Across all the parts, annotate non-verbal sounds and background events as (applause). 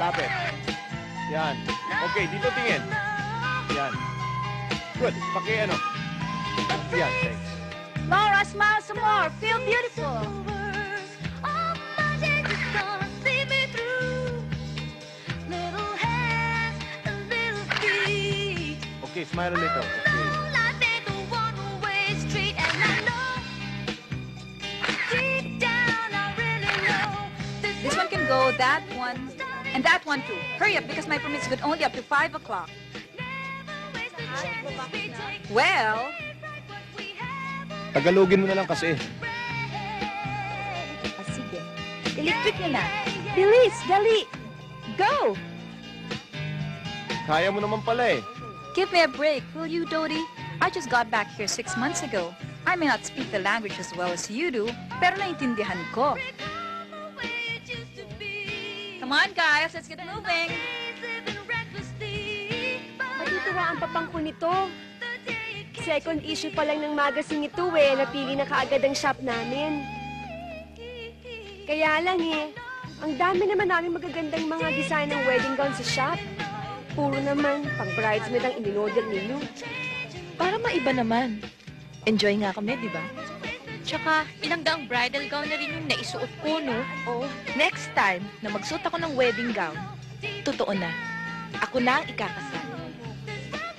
lapit pa, lapit. Yan. Okay, dito tingin. Yan. Good. Paki ano. Yan, thanks. Laura, smile some more. Feel beautiful. Okay, smile a little. Okay. This one can go, that and that one too. Hurry up, because my permit's good only up to 5 o'clock. Well, Tagalogin mo na lang kasi. ah, sige. Electric nyo na. Bilis, dali. Go! Kaya mo naman pala eh. Give me a break, will you, Dodie? I just got back here six months ago. I may not speak the language as well as you do, pero naintindihan ko. Come on, guys, let's get moving. Matutuwa ang papangko nito. Second issue pa lang ng magazine ito eh. Napili na kaagad ang shop namin. Kaya lang eh, ang dami naman namin magagandang mga design ng wedding gown sa shop. Puro naman, pang bridesmaid ang ininodel ninyo. Para maiba naman. Enjoy nga kami, di ba? Tsaka, ilang daang bridal gown na rin yung naisuot ko, no? Oh, next time na magsuot ako ng wedding gown, totoo na. Ako na ang ikakasal.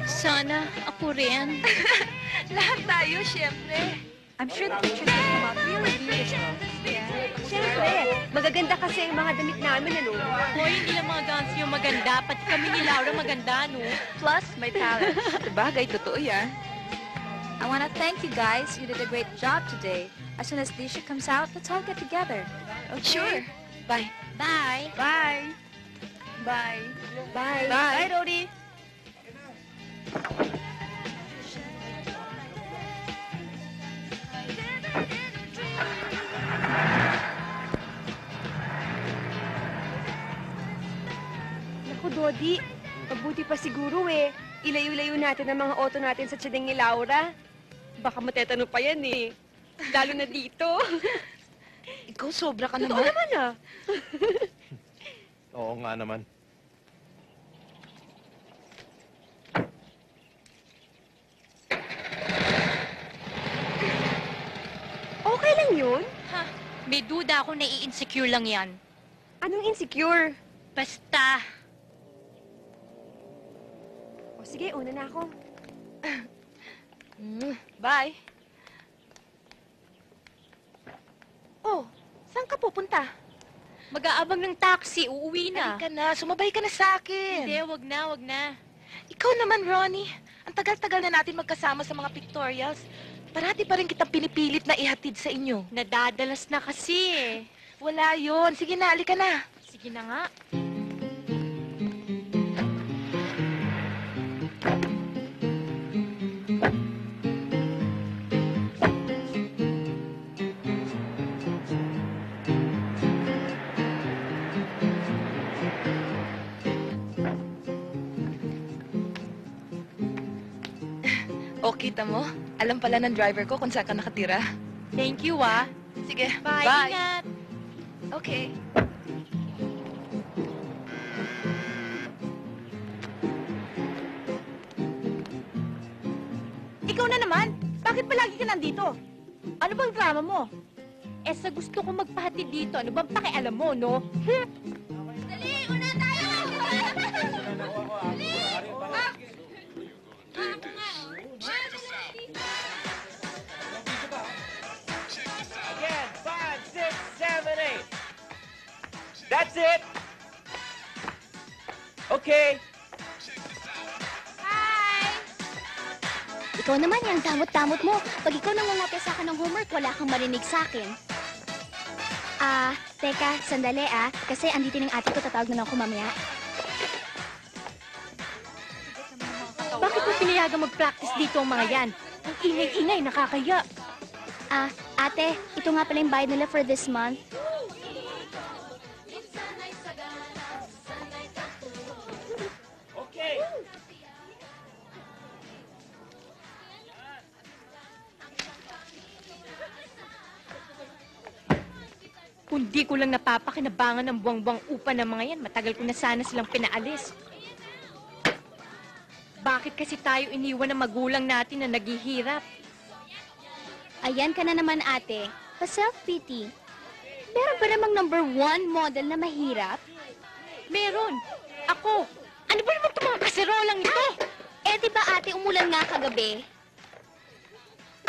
Sana ako rin. (laughs) Lahat tayo, syempre. I'm sure the pictures will come out really beautiful. Siyempre, magaganda kasi ang mga damit namin, ano? Hoy, hindi lang mga gowns yung maganda, pati kami ni Laura maganda, no? Plus, my talent. (laughs) Bagay, totoo yan. I want to thank you guys. You did a great job today. As soon as Disha comes out, let's all get together. Okay? Sure. Bye. Bye! Bye. Bye. Bye. Bye, Dodie. Naku, Dodi, mabuti pa siguro eh. Ilayo-layo natin ang mga auto natin sa tiyadeng ni Laura. Baka matetano pa yan eh. Lalo na dito. (laughs) Ikaw, sobra ka Totoo naman. naman ah. (laughs) Oo nga naman. Okay lang yun. Ha? May duda ako na i-insecure lang yan. Anong insecure? Basta, O sige, una na ako. Mm, bye. Oh, saan ka pupunta? mag-aabang ng taxi, uuwi na. Halika na, sumabay ka na sa akin. Hindi, wag na, wag na. Ikaw naman, Ronnie. Ang tagal-tagal na natin magkasama sa mga pictorials. Parati pa rin kitang pinipilit na ihatid sa inyo. Nadadalas na kasi eh. Wala yon. Sige na, halika na. Sige na nga. Kita mo? Alam pala ng driver ko kung saan ka nakatira. Thank you, ah. Sige, Bye, bye. ingat. Okay. Ikaw na naman. Bakit palagi ka nandito? Ano bang drama mo? Eh, sa gusto ko magpahatid dito, ano bang pakialam mo, no? (laughs) Again, That's it. Okay. Ikaw naman yung damot-damot mo. Pag ikaw nangungopia sa akin ng homework, wala kang marinig sa akin. Ah, teka, sandali ah. Kasi andito ng ate ko, tatawag na lang ako mamaya. Bakit mo pinayagang mag-practice dito ang mga yan? Ang ingay-ingay, nakakaya. Ah, ate, ito nga pala yung bayad nila for this month. Kung di ko lang napapakinabangan ng buwang-buwang upa ng mga yan, matagal ko na sana silang pinaalis. Bakit kasi tayo iniwan ng magulang natin na naghihirap? Ayan ka na naman, ate. Pa-self-pity. Meron ba namang number one model na mahirap? Meron. Ako. Ano ba naman itong mga kaserolang ito? Eh, di ba ate, umulan nga kagabi?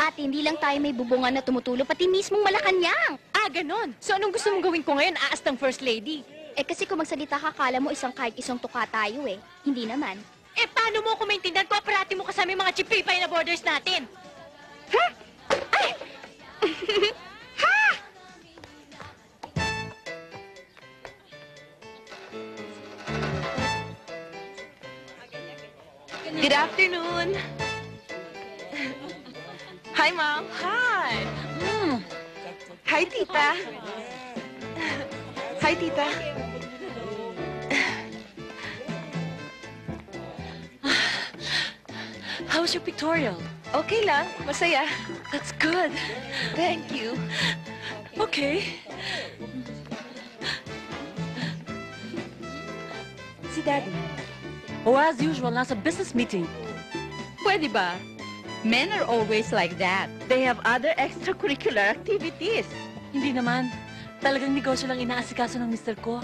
Ate, hindi lang tayo may bubungan na tumutulo, pati mismong Malacanang. Ah, ganon. So anong gusto mong gawin ko ngayon? Aas ng First Lady. Eh, kasi kung magsalita ka, kala mo isang kahit isang tuka tayo eh. Hindi naman. Eh, paano mo ako maintindihan kung parati mo kasama yung mga chipipay na borders natin? (laughs) Good afternoon. Hi, Mom. Hi. Hi, Tita. Hi, Tita. How's your pictorial? Okay lang. Masaya. That's good. Thank you. Okay. Si Daddy. Oh, as usual, nasa business meeting. Pwede ba? Men are always like that. They have other extracurricular activities. Hindi naman. Talagang negosyo lang inaasikaso ng mister ko.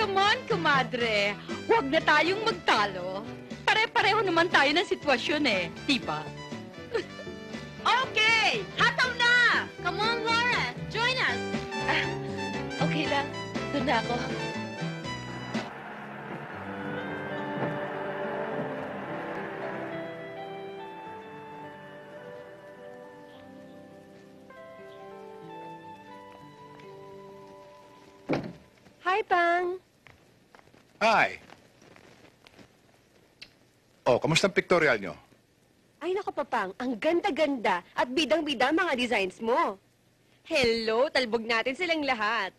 Come on, kumadre. Huwag na tayong magtalo. Pare-pareho naman tayo ng sitwasyon eh. Di ba? (laughs) okay! Hataw na! Come on, Laura. Join us. Okay lang. Doon na ako. Hi, Pang. Hi. Oh, kamusta ang pictorial nyo? Ay, nako, Papang. Ang ganda-ganda at bidang-bida ang mga designs mo. Hello, talbog natin silang lahat.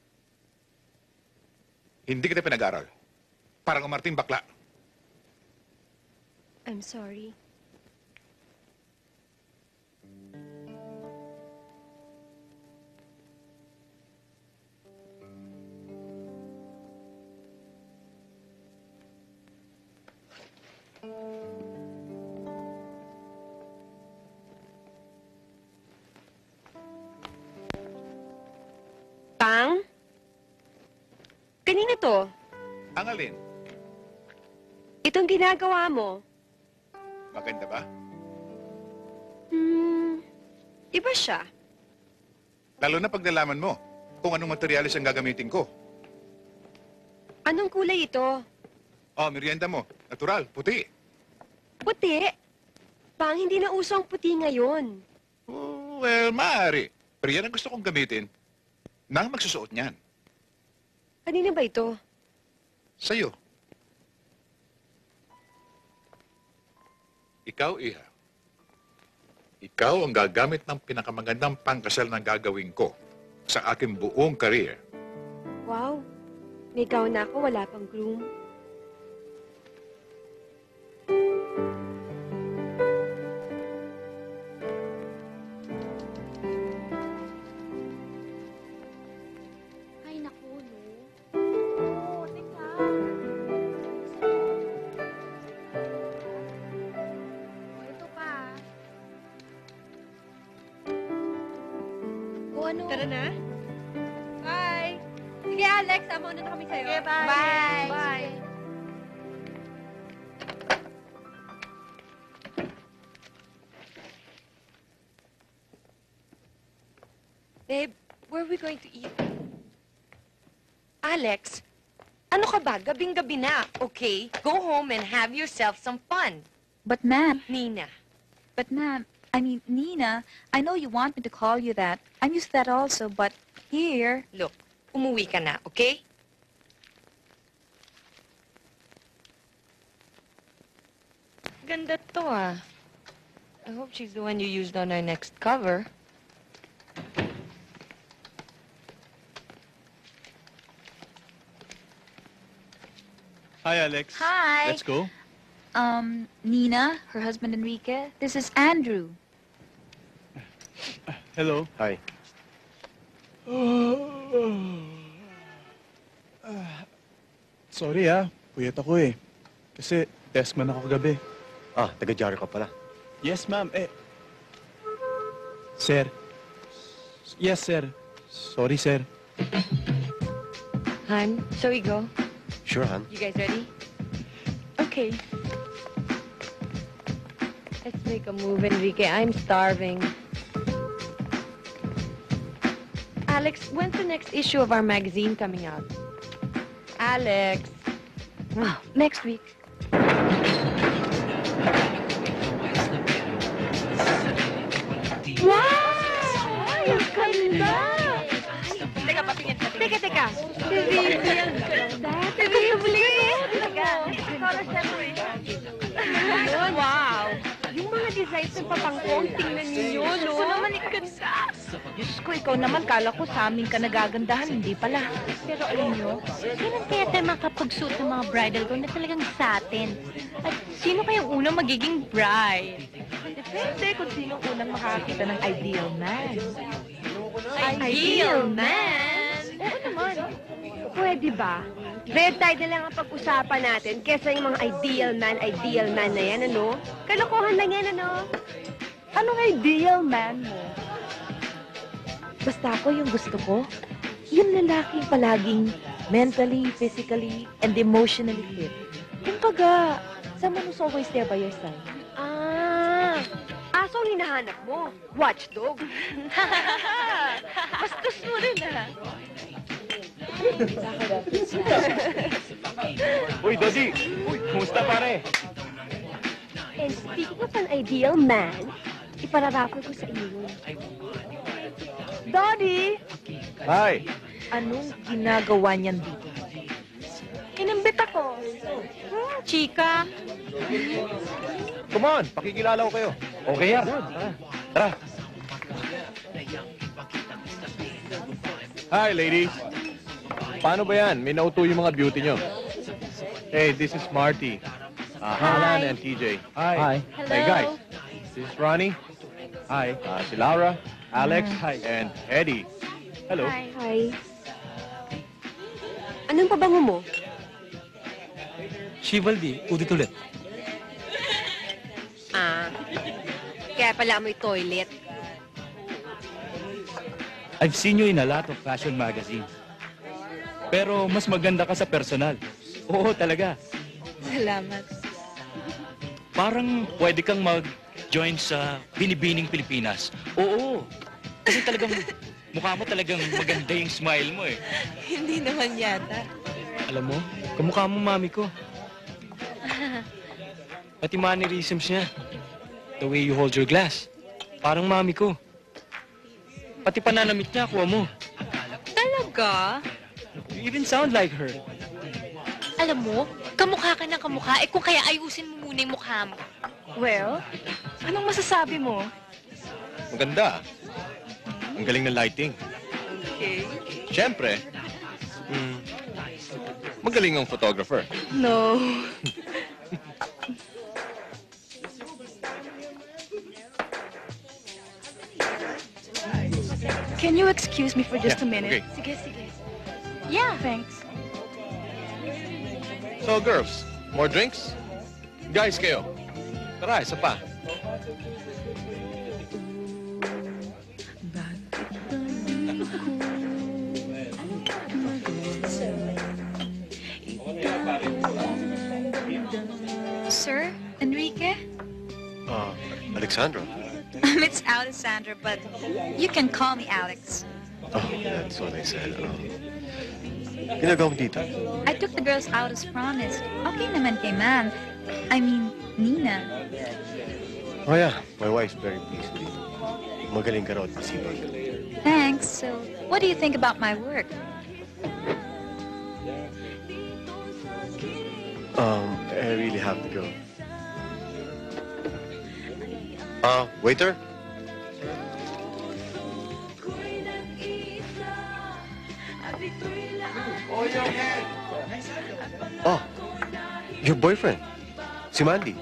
Hindi kita pinag-aral. Parang umarting bakla. I'm sorry. Pang? Kanina to? Ang alin? Itong ginagawa mo? Maganda ba? Hmm, iba siya. Lalo na pag nalaman mo kung anong materialis ang gagamitin ko. Anong kulay ito? Oh, merienda mo. Natural, puti. Puti. Pang, hindi na uso ang puti ngayon. Oh, well, maaari. Pero yan ang gusto kong gamitin. Nang magsusuot niyan. Kanina ba ito? Sa'yo. Ikaw, Iha. Ikaw ang gagamit ng pinakamagandang pangkasal na gagawin ko sa aking buong career. Wow. May gown na ako, wala pang groom. Ano ka ba? Gabing-gabi na, okay? Go home and have yourself some fun. But ma'am, Nina. but ma'am, I mean, Nina, I know you want me to call you that. I'm used to that also, but here, Look, umuwi ka na, okay? Ganda to ah. I hope she's the one you used on our next cover. Hi, Alex. Hi. Let's go. Um, Nina, her husband Enrique. This is Andrew. Hello. Hi. (sighs) Sorry ah, puyat ako eh. Kasi desk man ako kagabi. Ah, taga-Jaro ka pala. Yes, ma'am. Eh. Sir. Yes, sir. Sorry, sir. Han, shall we go? Sure, Han. You guys ready? Okay. Let's make a move, Enrique. I'm starving. Alex, when's the next issue of our magazine coming out? Alex. Oh, next week. Teka, teka. Ganda. Baby, Teka. Yun. Wow! Yung mga designs ng papangkong, tingnan ninyo, no? Gusto naman ikanda. Diyos ko, ikaw naman, kala ko sa amin ka nagagandahan, hindi pala. Pero alam nyo, kailan kaya tayo makapag-suit ng mga bridal gown na talagang satin? At sino kayang unang magiging bride? Depende kung sino unang makakita ng ideal man. Ideal man! Oo naman. Pwede ba? Red tide na lang ang pag-usapan natin kesa yung mga ideal man, ideal man na yan, ano? Kalokohan lang yan, ano? Anong ideal man mo? Basta ako yung gusto ko. Yung lalaking palaging mentally, physically, and emotionally fit. Kumbaga, someone who's always there by your side. Ah, aso ang hinahanap mo. Watchdog. (laughs) Bastos mo rin ah. Uy, Dodi! Uy, kumusta pare? And speaking of an ideal man, ipararaffle ko sa iyo yun. Daddy! Hi! Anong ginagawa niyan dito? Inimbit ako. Chika, Come on, pakikilala ko kayo. Okay yan. Tara. Tara. Hi, ladies. Paano ba yan? May nauto yung mga beauty nyo. Hey, this is Marty. Uh, Alan and TJ. Hi. Hey, guys. This is Ronnie. Hi. Uh, si Laura, Alex, and Eddie. Hello. Hi. Anong pabango mo? Shivaldi, udit ulit. Ah, kaya pala amoy toilet. I've seen you in a lot of fashion magazines. Pero mas maganda ka sa personal. Oo, talaga. Salamat. Parang pwede kang mag-join sa Binibining Pilipinas. Oo. Kasi talagang mukha mo talagang maganda yung smile mo eh. Hindi naman yata. Alam mo, kamukha mo mami ko. Pati mannerisms niya. The way you hold your glass. Parang mami ko. Pati pananamit niya, kuha mo. talaga? You even sound like her. Alam mo, kamukha ka ng kamukha. Eh kung kaya ayusin mo muna yung mukha mo. Well, anong masasabi mo? Maganda. Ang galing ng lighting. Okay. Siyempre, mm, magaling ang photographer. No. (laughs) Can you excuse me for just Yeah, a minute? okay. Sige, sige. Yeah. Thanks. So, girls, more drinks? Guys kayo. Tara, isa pa. Sir, Enrique? Uh, Alexandra. (laughs) it's Alessandra, but you can call me Alex. Oh, that's what I said. Oh. Ginagawa dito? I took the girls out as promised. Okay naman kay ma'am. I mean, Nina. Oh yeah, my wife's very pleased with you. Magaling ka raw at masipag. Thanks. So, what do you think about my work? Um, I really have to go. Ah, waiter? Oh, your boyfriend. Si Mandy.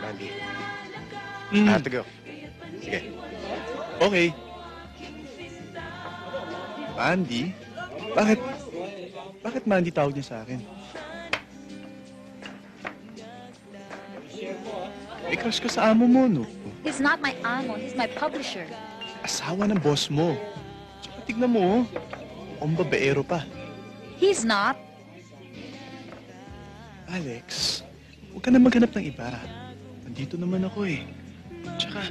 Mandy, I have to go. Sige. Okay. Mandy? Bakit? Bakit Mandy tawag niya sa akin? May crush ka sa amo mo, no? He's not my amo, he's my publisher. Asawa ng boss mo. Tsaka tignan mo, oh. Mukhang babaero pa. He's not. Alex, huwag ka na maghanap ng iba. Nandito naman ako eh. Tsaka,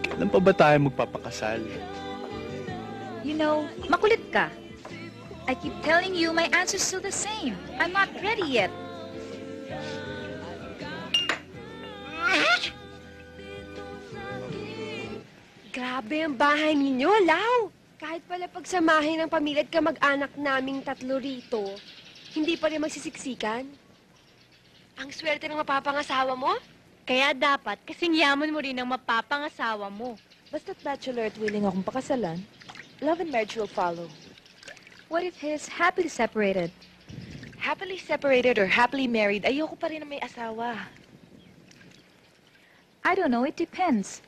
kailan pa ba tayo magpapakasal? You know, makulit ka. I keep telling you my answer's still the same. I'm not ready yet. Grabe ang bahay ninyo, Lau. Kahit pala pagsamahin ng pamilya at kamag-anak naming tatlo rito, hindi pa rin magsisiksikan. Ang swerte ng mapapangasawa mo? Kaya dapat, kasing yaman mo rin ang mapapangasawa mo. Basta't bachelor at willing akong pakasalan, love and marriage will follow. What if he's happily separated? Happily separated or happily married, ayoko pa rin na may asawa. I don't know, it depends.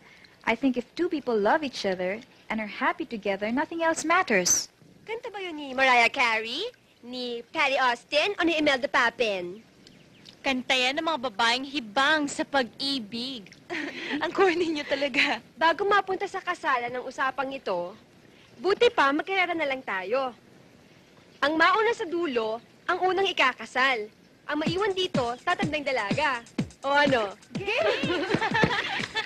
I think if two people love each other and are happy together, nothing else matters. Kanta ba yun ni Mariah Carey? Ni Patty Austin? O ni Imelda Papin? Kanta yan ng mga babaeng hibang sa pag-ibig. (laughs) Ang corny niyo talaga. Bago mapunta sa kasalan ng usapang ito, buti pa magkilala na lang tayo. Ang mauna sa dulo, ang unang ikakasal. Ang maiwan dito, tatandang dalaga. O ano? (laughs) change. (laughs)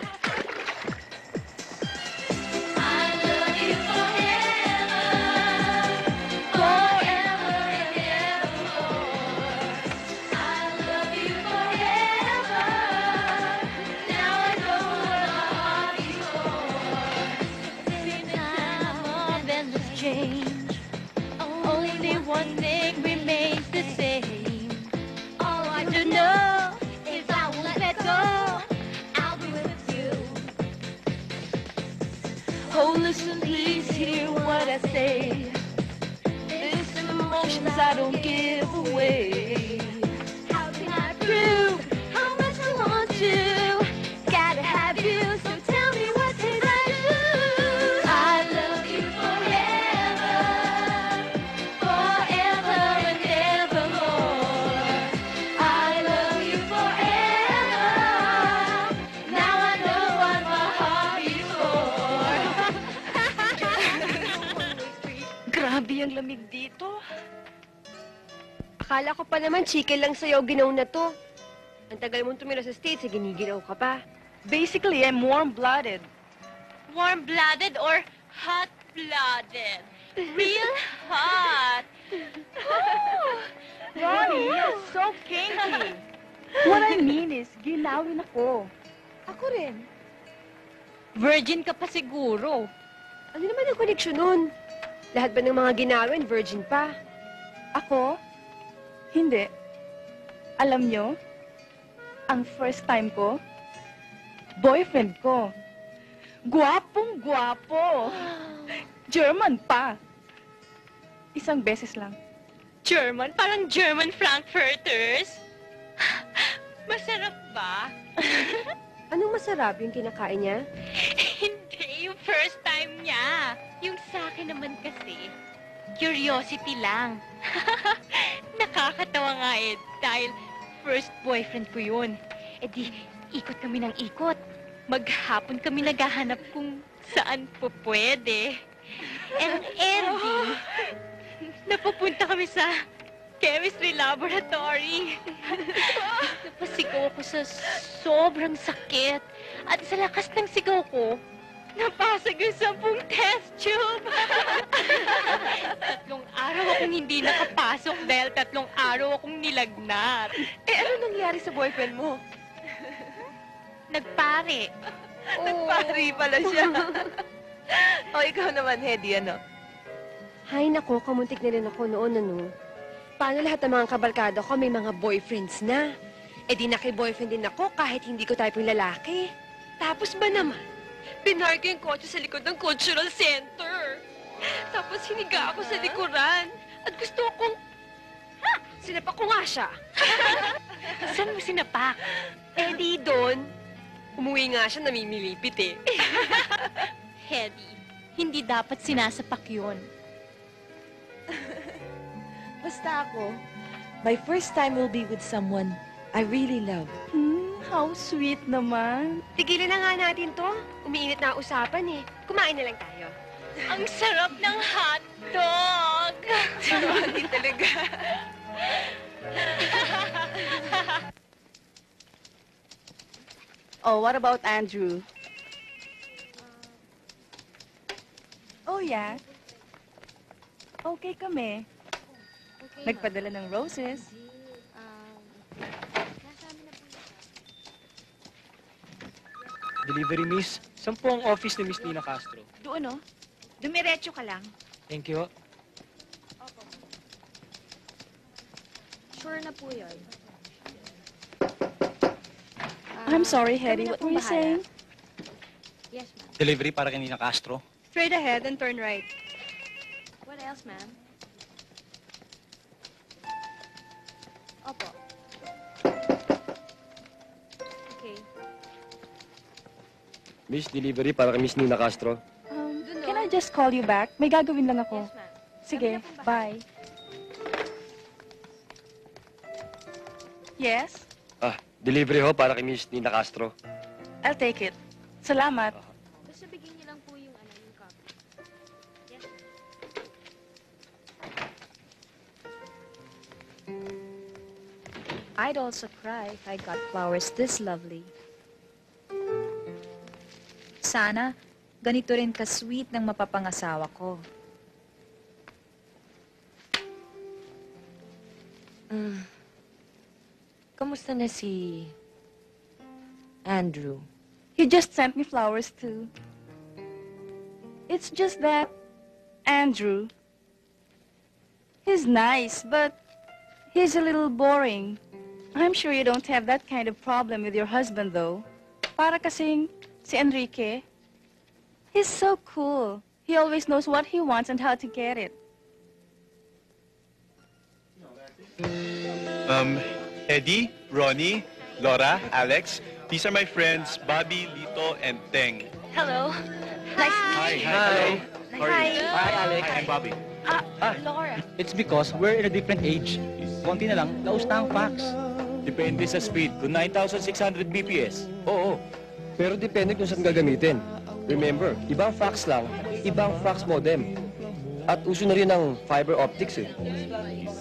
I say. This emotions I don't give away. Akala ko pa naman chicken lang sa'yo ginaw na to. Ang tagal mong tumira sa States, eh, giniginaw ka pa. Basically, I'm warm-blooded. Warm-blooded or hot-blooded? Real hot. (laughs) Ronnie, you're so kinky. (laughs) What I mean is, ginawin ako. Ako rin. Virgin ka pa siguro. Ano naman ang koneksyon nun? Lahat ba ng mga ginawin, virgin pa? Ako? Hindi. Alam nyo, ang first time ko, boyfriend ko. Gwapong gwapo. (gasps) German pa. Isang beses lang. German? Parang German Frankfurters? (gasps) Masarap ba? (laughs) Anong masarap yung kinakain niya? Hindi, yung first time niya. Yung sa akin naman kasi, curiosity lang. (laughs) Nakakatawa nga eh, dahil first boyfriend ko yun. E di, ikot kami ng ikot. Maghapon kami naghahanap kung saan po pwede. And Andy, (laughs) napupunta kami sa chemistry laboratory. (laughs) Napasigaw ako sa sobrang sakit. At sa lakas ng sigaw ko, napasag yung sampung test tube. (laughs) tatlong araw akong hindi nakapasok dahil tatlong araw akong nilagnat. Eh, ano nangyari sa boyfriend mo? Nagpare. Nagpari pala siya. (laughs) o, ikaw naman, Hedy, ano? Hay nako, kamuntik na rin ako noon, ano? paano lahat ng mga kabarkada ko may mga boyfriends na? Eh di naki-boyfriend din ako kahit hindi ko type yung lalaki. Tapos ba naman, pinark ko yung kotse sa likod ng cultural center. Tapos hiniga ako sa likuran. At gusto akong... Ha! Sinapak ko nga siya. (laughs) Saan mo sinapak? Eh di doon, umuwi nga siya namimilipit eh. (laughs) Hedy, hindi dapat sinasapak yun. Basta ako, my first time will be with someone I really love. Hmm, how sweet naman. Tigilan na nga natin to. Umiinit na usapan eh. Kumain na lang tayo. Ang sarap ng hotdog! Hindi talaga. Oh, what about Andrew? Oh, yeah. Okay kami. Nagpadala ng roses. Delivery, miss. Saan po ang office ni Miss Nina Castro? Doon, oh. Dumiretso ka lang. Thank you. Sure na po yun. I'm sorry, Hedy. Hetty. What were you saying? Yes, ma'am. Delivery para kay Nina Castro. Straight ahead and turn right. What else, ma'am? Opo. Okay. Miss, delivery para kay Miss Nina Castro. Um, can I just call you back? May gagawin lang ako. Yes, ma'am. Sige, bye. Yes, Ah, delivery ho para kay Miss Nina Castro. I'll take it. Salamat. Basta bigyan niyo lang po yung, ano, yung copy. Yes. I'd also cry if I got flowers this lovely. Sana, ganito rin ka-sweet ng mapapangasawa ko. Mm. Kamusta na si Andrew? He just sent me flowers too. It's just that Andrew, he's nice, but he's a little boring. I'm sure you don't have that kind of problem with your husband, though. Para kasing si Enrique, he's so cool. He always knows what he wants and how to get it. Um, Eddie, Ronnie, Laura, Alex, these are my friends Bobby, Lito, and Teng. Hello. Nice to Hi, meet you. hi. Hi. Hi, Alex. I'm Bobby. Ah, Laura. It's because we're in a different age. Konti na lang, laos na ang fax. Depende sa speed. Kung 9,600 BPS, oo. Pero depende kung saan gagamitin. Remember, ibang fax lang, ibang fax modem. At uso na rin ang fiber optics eh.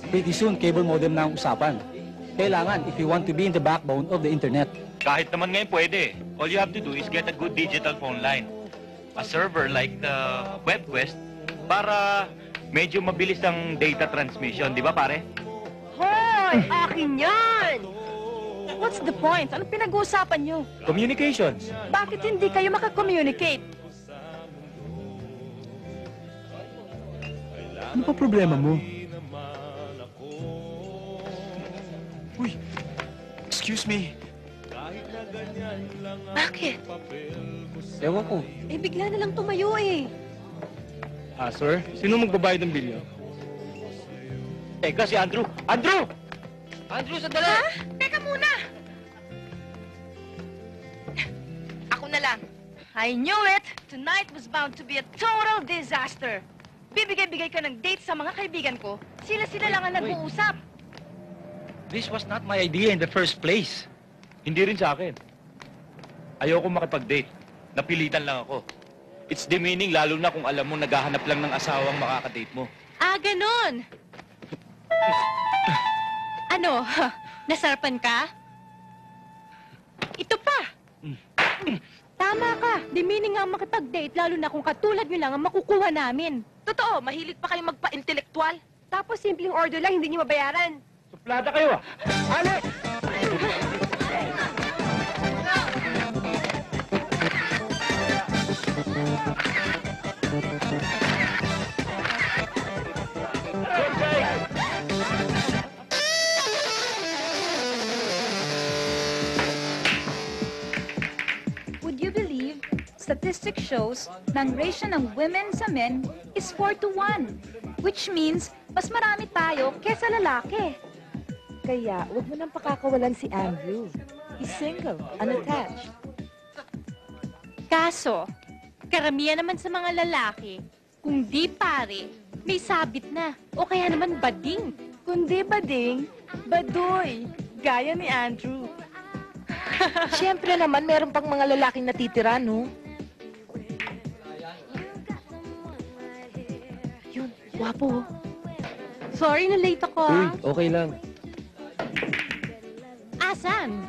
Pretty soon, cable modem na ang usapan. Kailangan if you want to be in the backbone of the internet. Kahit naman ngayon pwede. All you have to do is get a good digital phone line. A server like the WebQuest para medyo mabilis ang data transmission, di ba pare? Hoy! Akin yan! What's the point? Ano pinag-uusapan niyo? Communications. Bakit hindi kayo makakommunicate? Ano pa problema mo? Uy, excuse me. Bakit? Ewan ko. Eh, bigla na lang tumayo eh. Ah, sir? Sino magbabayad ng bilyo? Teka, si Andrew. Andrew! Andrew, sandali! Teka muna! Ako na lang. I knew it! Tonight was bound to be a total disaster. Bibigay-bigay ka ng date sa mga kaibigan ko. Sila-sila lang ang nag-uusap. This was not my idea in the first place. Hindi rin sa akin. Ayoko makipag-date. Napilitan lang ako. It's demeaning lalo na kung alam mo naghahanap lang ng asawang makakadate mo. Ah, ganon. (laughs) Ano? (laughs) Nasarapan ka? Ito pa. Tama ka. Demeaning nga ang makipag-date, lalo na kung katulad nyo lang ang makukuha namin. Totoo, mahilig pa kayo magpa-intelektual. Tapos simpleng order lang, hindi niyo mabayaran. Suplada kayo ah! Good statistics shows na ang ratio ng women sa men is 4 to 1. Which means, mas marami tayo kesa lalaki. Kaya, wag mo nang pakakawalan si Andrew. He's single, unattached. Kaso, karamihan naman sa mga lalaki, kung di pare, may sabit na. O kaya naman bading. Kundi bading, badoy. Gaya ni Andrew. (laughs) Siyempre naman, meron pang mga lalaking natitira, no? Wapo. Sorry na late ako, Uy, ah. okay lang. Asan?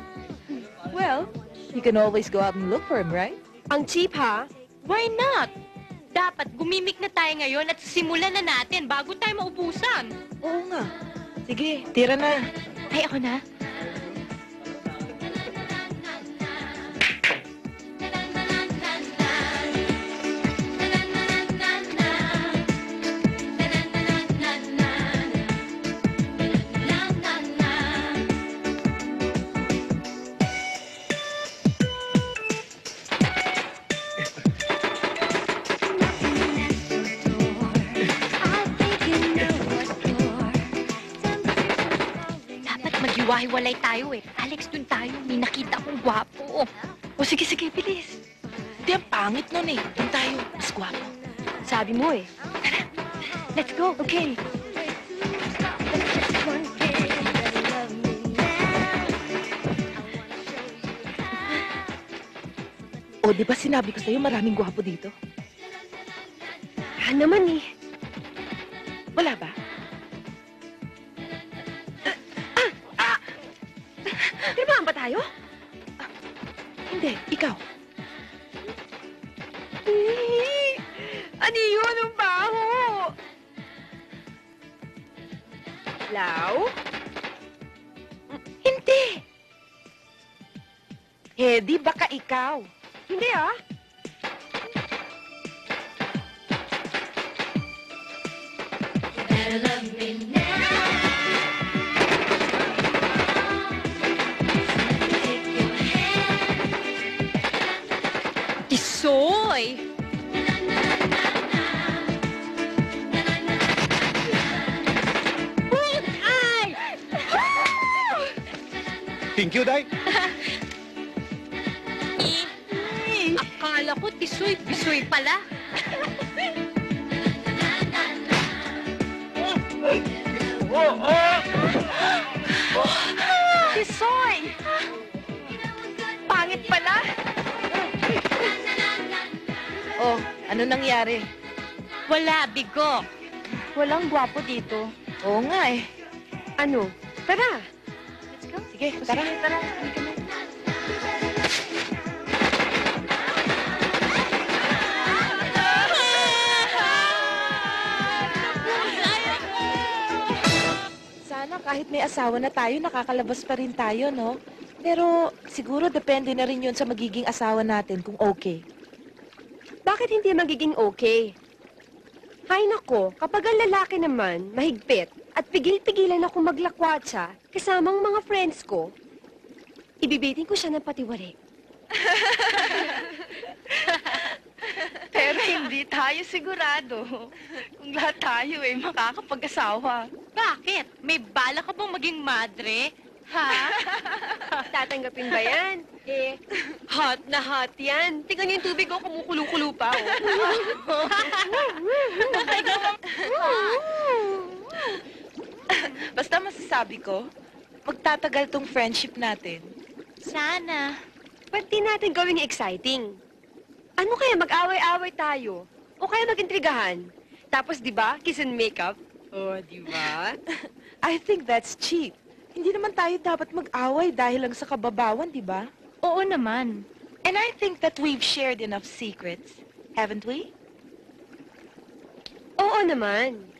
Well, you can always go out and look for him, right? Ang cheap, ha? Why not? Dapat gumimik na tayo ngayon at simulan na natin bago tayo maubusan. Oo nga. Sige, tira na. Ay, ako na. Maghiwa-hiwalay tayo eh. Alex, dun tayo. May nakita akong gwapo. O sige, sige, bilis. Hindi, ang pangit nun eh. Doon tayo, mas gwapo. Sabi mo eh. Let's go. Okay. O, di ba sinabi ko sa'yo maraming gwapo dito? Ah, naman eh. Wala ba? Tayo? Hindi, ikaw. Ano yun? Ang baho! Lau? Hindi! Hedy, baka ikaw. Hindi ah. Tisoy! Thank you, Day. (laughs) Akala ko tisoy, pisoy pala. Tisoy! Pangit pala. Oh, ano nangyari? Wala, bigo. Walang gwapo dito. Oo nga eh. Ano? Tara. Sige, tara. tara. Sana kahit may asawa na tayo, nakakalabas pa rin tayo, no? Pero siguro depende na rin yun sa magiging asawa natin kung okay. Bakit hindi magiging okay? Hay nako, kapag ang lalaki naman, mahigpit, at pigil-pigilan ako maglakwatsa kasamang mga friends ko, ibibitin ko siya ng patiwari. (laughs) Pero hindi tayo sigurado kung lahat tayo ay makakapag-asawa. Bakit? May bala ka bang maging madre? Ha? (laughs) Tatanggapin ba yan? Eh, hot na hot yan. Tingnan niyo yung tubig ko, kumukulo-kulo pa. Oh. (laughs) (laughs) Basta masasabi ko, magtatagal tong friendship natin. Sana. Ba't di natin gawing exciting? Ano kaya mag-away-away tayo? O kaya mag-intrigahan? Tapos, di ba, kiss and makeup? Oh, di ba? (laughs) I think that's cheap. Hindi naman tayo dapat mag-away dahil lang sa kababawan, di ba? Oo naman. And I think that we've shared enough secrets, haven't we? Oo naman.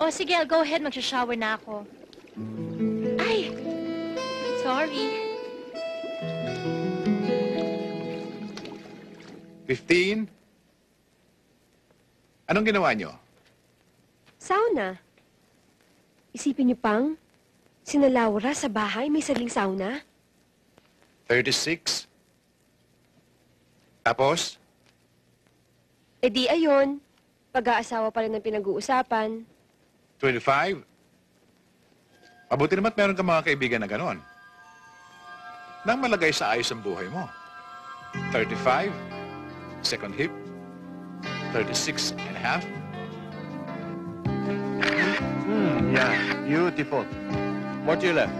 O sige, I'll go ahead. Magsha-shower na ako. Ay! Sorry. 15? Anong ginawa nyo? Sauna. Isipin niyo pang, sina Laura sa bahay may saling sauna? 36? Tapos, E di ayon, pag-aasawa pa rin ang pinag-uusapan. 25? Mabuti naman meron ka mga kaibigan na ganon. Nang malagay sa ayos ang buhay mo. 35, second hip, 36 and a half. Hmm, yeah. Beautiful. More to your left.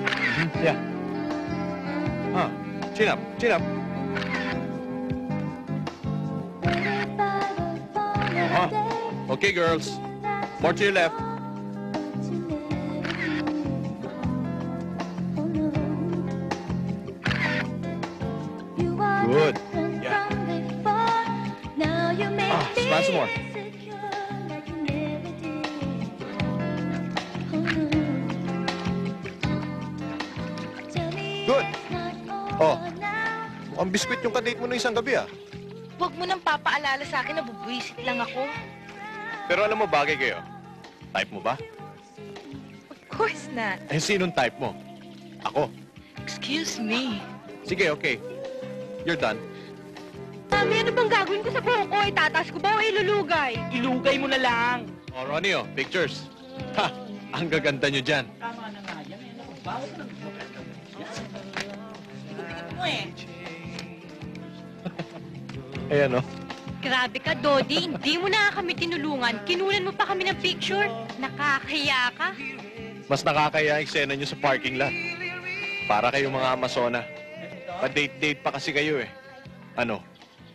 Mhm, Yeah. Huh. Chin up. Chin up. Huh. Okay, girls. More to your left. Good. Yeah. Ah, smile some more. Good. Oh. Mukhang biskwit yung kadate mo na isang gabi ah. Huwag mo nang papaalala sa akin na bubwisit lang ako. Pero alam mo, bagay kayo. Type mo ba? Of course not. Eh, sinong type mo? Ako. Excuse me. Sige, okay. You're done. Mami, ano bang gagawin ko sa buhok ko? Itatas ko ba o ilulugay? Ilugay mo na lang. Oh, Ronnie, oh, pictures. Ha! Ang gaganda nyo dyan. Ayan, oh. Grabe ka, Dodi. Hindi mo na kami tinulungan. Kinunan mo pa kami ng picture. Nakakahiya ka. Mas nakakaya ang eksena nyo sa parking lot. Para kayong mga Amazona. Pa-date-date pa kasi kayo eh. Ano?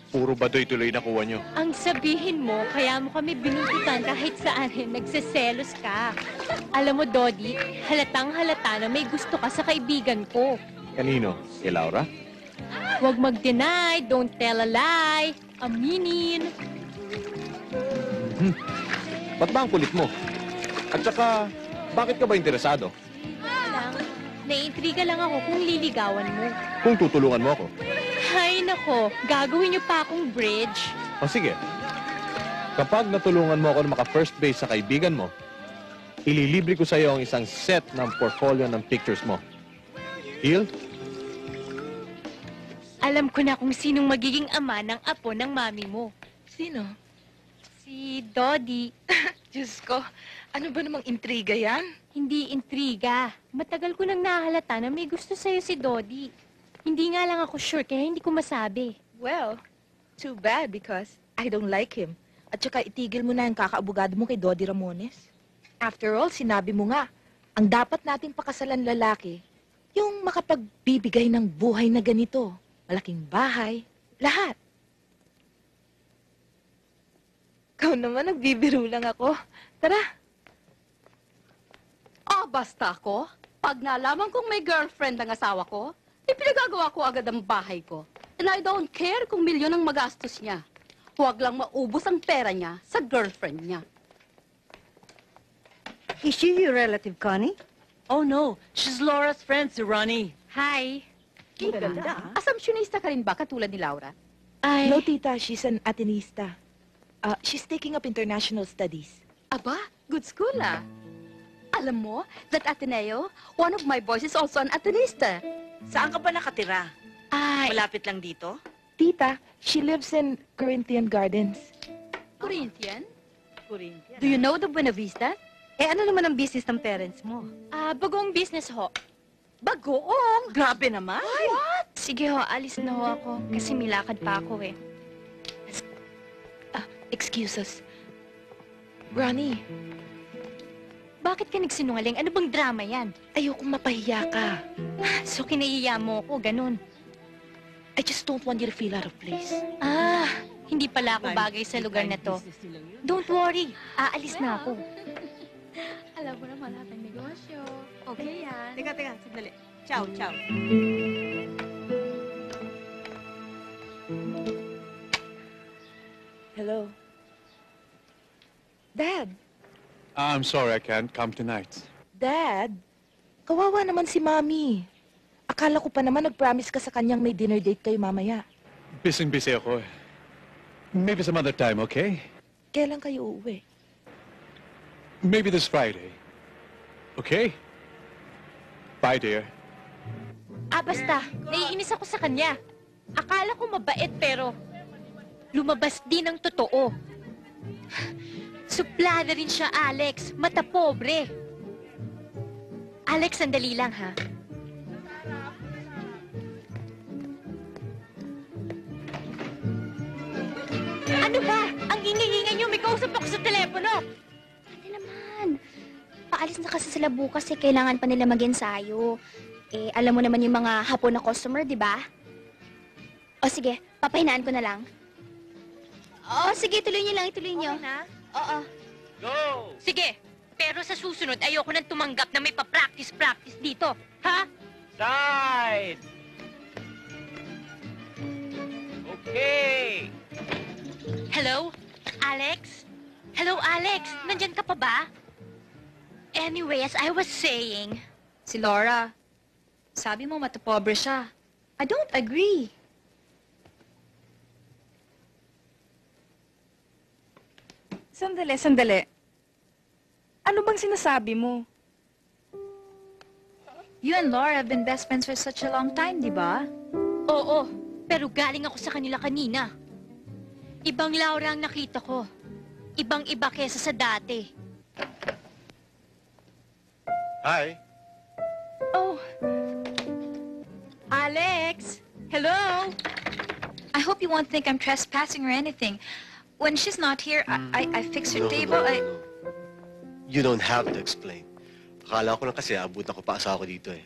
Puro badoy tuloy nakuha nyo. Ang sabihin mo, kaya mo kami binututan kahit saan eh, nagseselos ka. Alam mo, Dodi, halatang halata na may gusto ka sa kaibigan ko. Kanino? Kay Laura? Huwag mag-deny, don't tell a lie, aminin. Hmm. Ba't ba ang kulit mo? At saka, bakit ka ba interesado? lang, naiintriga lang ako kung liligawan mo. Kung tutulungan mo ako. Hay nako, gagawin niyo pa akong bridge. O sige. Kapag natulungan mo ako na maka-first base sa kaibigan mo, ililibre ko sa iyo ang isang set ng portfolio ng pictures mo. Deal? Alam ko na kung sinong magiging ama ng apo ng mami mo. Sino? Si Dodi. (laughs) Diyos ko, ano ba namang intriga yan? Hindi intriga. Matagal ko nang nahalata na may gusto sa'yo si Dodi. Hindi nga lang ako sure kaya hindi ko masabi. Well, too bad because I don't like him. At saka itigil mo na yung kakaabogado mo kay Dodi Ramones. After all, sinabi mo nga, ang dapat nating pakasalan lalaki, yung makapagbibigay ng buhay na ganito. Malaking bahay, lahat. Ikaw naman, nagbibiro lang ako. Tara. Ah, basta ako. Pag nalaman kong may girlfriend ang asawa ko, ipinagagawa ko agad ang bahay ko. And I don't care kung milyon ang magastos niya. Huwag lang maubos ang pera niya sa girlfriend niya. Is she your relative, Connie? Oh no, she's Laura's friend, si Ronnie. Hi. Ganda. Assumptionista ka rin ba katulad ni Laura? Ay. No, tita, she's an Atenista. Uh, she's taking up international studies. Aba, good school ah. Alam mo, that Ateneo, one of my boys is also an Atenista. Saan ka ba nakatira? Ay. Malapit lang dito? Tita, she lives in Corinthian Gardens. Corinthian? Corinthian. Do you know the Buena Vista? Eh, ano naman ang business ng parents mo? Ah, bagong business ho. Bagoong! Grabe naman. What? Sige ho, alis na ho ako. Kasi milakad pa ako eh. Ah, excuse us. Ronnie, Bakit ka nagsinungaling? Ano bang drama yan? ayokong mapahiya ka. So kinaiya mo ako, ganun. I just don't want you to feel out of place. Ah, hindi pala ako bagay sa lugar na to. Don't worry, aalis na ako. (laughs) Alam mo naman lahat ng negosyo. Okay yan. Teka, teka, sandali. Ciao, ciao. Hello. Dad, I'm sorry I can't come tonight. Dad, kawawa naman si Mami. Akala ko pa naman nag-promise ka sa kanyang may dinner date kayo mamaya. Busy-busy ako eh. Maybe some other time, okay? Kailan kayo uuwi? Maybe this Friday. Okay? Bye, dear. Ah, basta, naiinis ako sa kanya. Akala ko mabait pero lumabas din ang totoo. Suplada rin siya, Alex. Mata pobre. Alex, sandali lang, ha? Ano ba? Ang ingay-ingay niyo, may kausap ako sa telepono. Ate naman. Paalis na kasi sila bukas eh. Kailangan pa nila mag-ensayo. Eh, alam mo naman yung mga hapon na customer, di ba? O sige, papahinaan ko na lang. O sige, tuloy niyo lang, ituloy niyo. na? Oo. Go! Sige, pero sa susunod, ayoko nang tumanggap na may pa-practice-practice dito. Ha? Side! Okay! Hello? Alex? Hello, Alex? Nandyan ka pa ba? Anyway, as I was saying... Si Laura, sabi mo matapobre siya. I don't agree. Sandali, sandali. Ano bang sinasabi mo? You and Laura have been best friends for such a long time, di ba? Oo, pero galing ako sa kanila kanina. Ibang Laura ang nakita ko. Ibang-iba kesa sa dati. Hi. Oh. Alex! Hello? I hope you won't think I'm trespassing or anything. When she's not here, I, I, I fix her No, table. no, I... no. You don't have to explain. Akala ko lang kasi abutan ko pa asawa ko dito eh.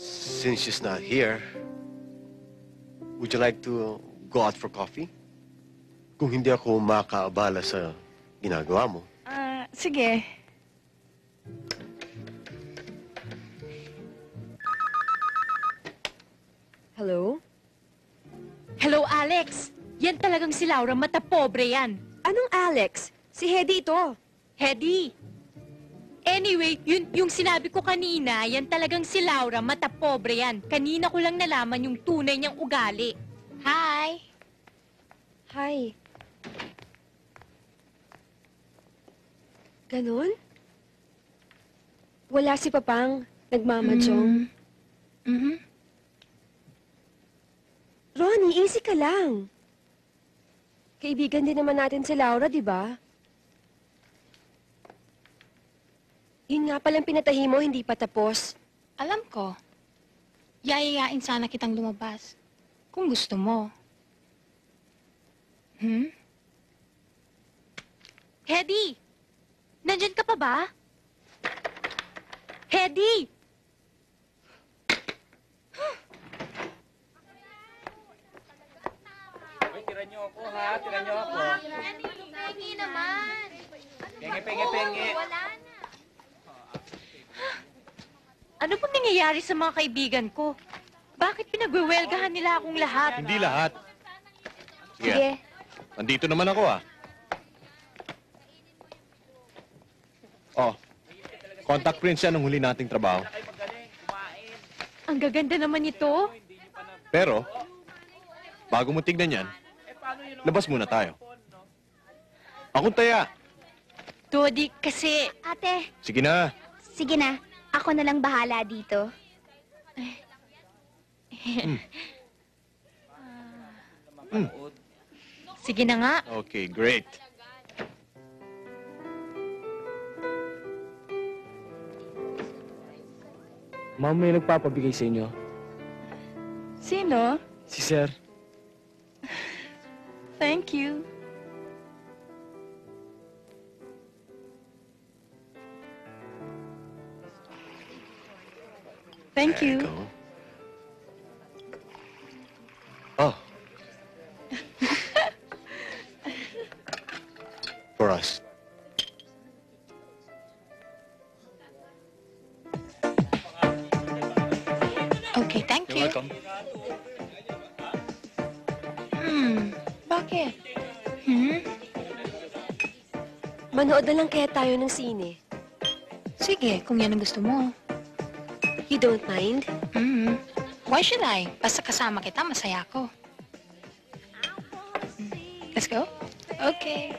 Since she's not here, would you like to go out for coffee? Kung hindi ako makaabala sa ginagawa mo. Ah, sige. Hello? Hello, Alex! Yan talagang si Laura, mata pobre yan. Anong Alex? Si Hedy ito. Hedy! Anyway, yun, yung sinabi ko kanina, yan talagang si Laura, mata pobre yan. Kanina ko lang nalaman yung tunay niyang ugali. Hi! Hi. Ganon? Wala si Papang. Nagmamadyong. Mm-hmm. Ronnie, easy ka lang. Kaibigan din naman natin si Laura, di ba? Yun nga palang pinatahi mo, hindi pa tapos. Alam ko. Yayayain sana kitang lumabas. Kung gusto mo. Hmm? Hedy! Nandyan ka pa ba? Hedy! Hoy, tira niyo ako ha, tira niyo ako. Pengi naman. Penge, penge, penge. Ano pong nangyayari sa mga kaibigan ko? Bakit pinagwewelgahan nila akong lahat? Hindi lahat. Sige. Sige. Nandito naman ako ah. Oh. Contact prints yan ng huli nating trabaho. Ang gaganda naman ito. Pero, bago mo tignan yan, labas muna tayo. Akong taya. Dodi, kasi... Ate, Sige na. sige na. Ako na lang bahala dito. (laughs) Sige na nga. Okay, great. Ma'am, may nagpapabigay sa inyo. Sino? Si Sir. Thank you. Thank There you. go. Manood na lang kaya tayo ng sine. Sige, kung yan ang gusto mo. You don't mind? Hmm. Why should I? Basta kasama kita, masaya ako. Hmm. Let's go? Okay.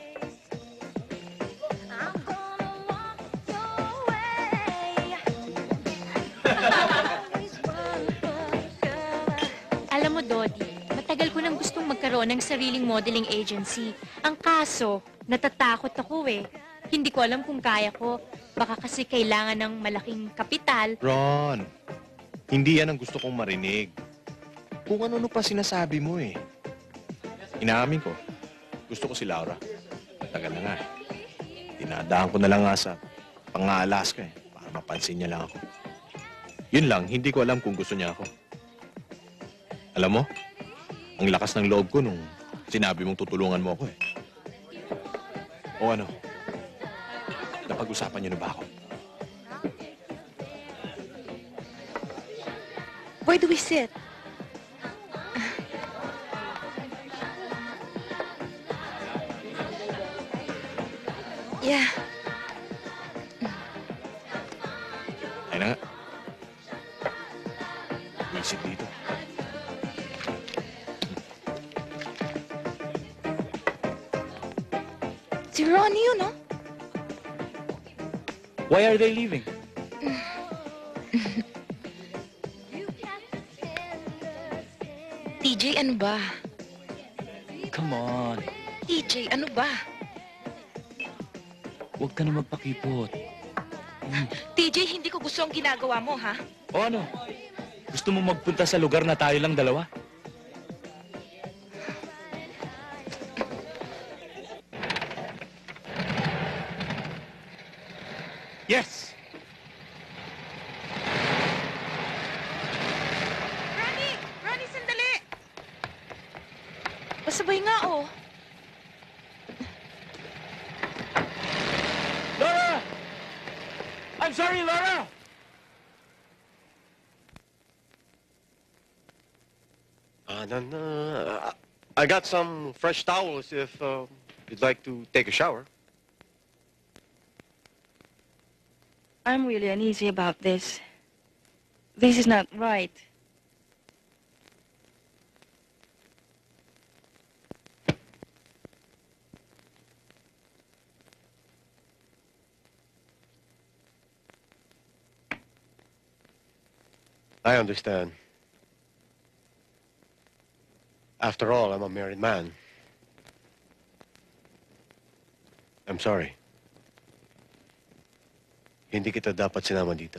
(laughs) Alam mo, Dodi, mata Matagal ko nang gustong magkaroon ng sariling modeling agency. Ang kaso, natatakot ako eh. Hindi ko alam kung kaya ko. Baka kasi kailangan ng malaking kapital. Ron, hindi yan ang gusto kong marinig. Kung ano-ano pa sinasabi mo eh. Inaamin ko, gusto ko si Laura. Tagal na nga. Dinadaan ko na lang nga sa pang-Alaska eh, para mapansin niya lang ako. Yun lang, hindi ko alam kung gusto niya ako. Alam mo, ang lakas ng loob ko nung sinabi mong tutulungan mo ako eh. O ano, napag-usapan niyo na ba ako? Where do we sit? Yeah. Why are they leaving? TJ, ano ba? Come on. TJ, ano ba? Huwag ka na magpakipot. TJ, hindi ko gusto ang ginagawa mo, ha? O ano? Gusto mo magpunta sa lugar na tayo lang dalawa? Got some fresh towels if uh, you'd like to take a shower. I'm really uneasy about this. This is not right. I understand. After all, I'm a married man. I'm sorry. Hindi kita dapat sinama dito.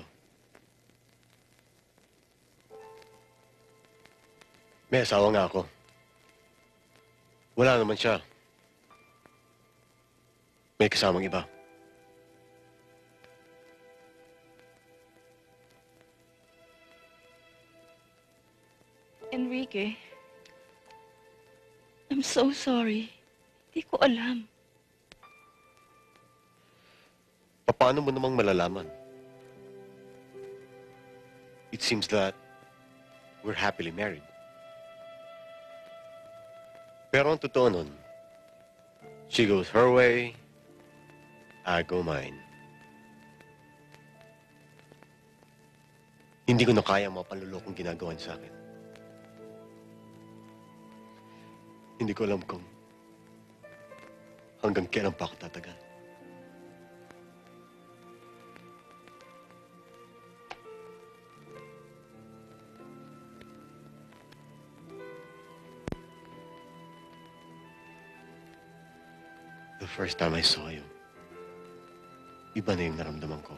May asawa nga ako. Wala naman siya. May kasamang iba. Enrique, so sorry. Hindi ko alam. Paano mo namang malalaman? It seems that we're happily married. Pero ang totoo nun, she goes her way, I go mine. Hindi ko na kaya ang mga panlulokong ginagawa sa akin. Hindi ko alam kung hanggang kailan pa ako tatagal. The first time I saw you, iba na yung naramdaman ko.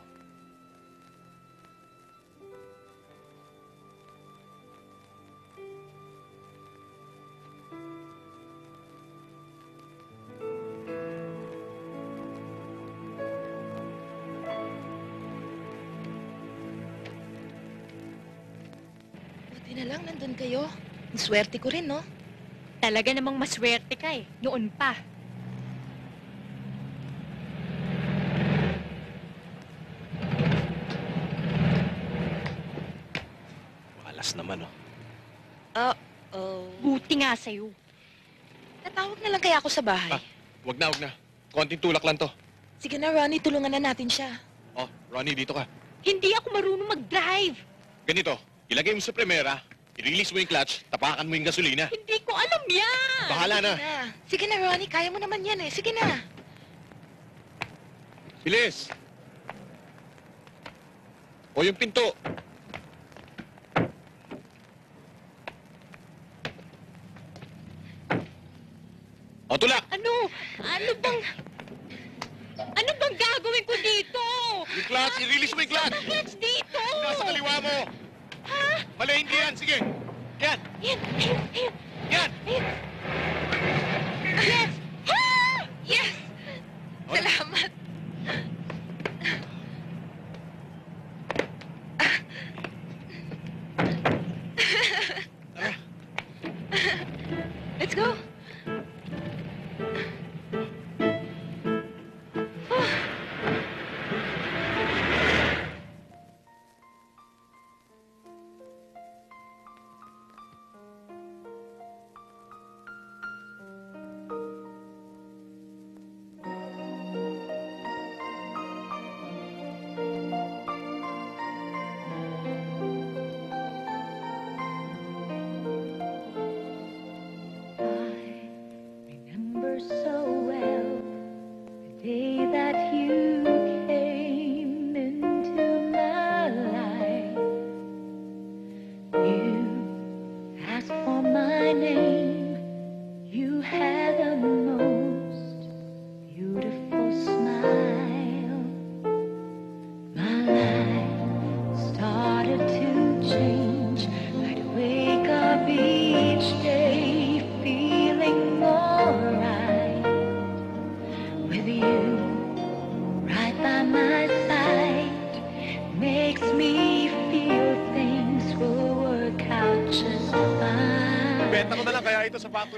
Buti na lang nandun kayo. Ang swerte ko rin, no? Talaga namang maswerte ka eh. Noon pa. Malas naman, oh. Uh-oh. Buti nga sa'yo. Natawag na lang kaya ako sa bahay. Wag na, wag na. Konting tulak lang to. Sige na, Ronnie, tulungan na natin siya. Oh, Ronnie, dito ka. Hindi ako marunong mag-drive. Ganito, ilagay mo sa primera, i-release mo yung clutch, tapakan mo yung gasolina. Hindi ko alam yan. Bahala na. Sige na. Sige na, Ronnie, kaya mo naman yan eh. Sige na. Bilis! O yung pinto. O, tulak! Ano? Ano bang... Ano bang gagawin ko dito? Yung clutch, i-release mo yung clutch! Clutch dito! Nasa kaliwa mo! Ha? Mali, hindi yan. Sige. Yan. Ayan. Yan. Ayan. Yes!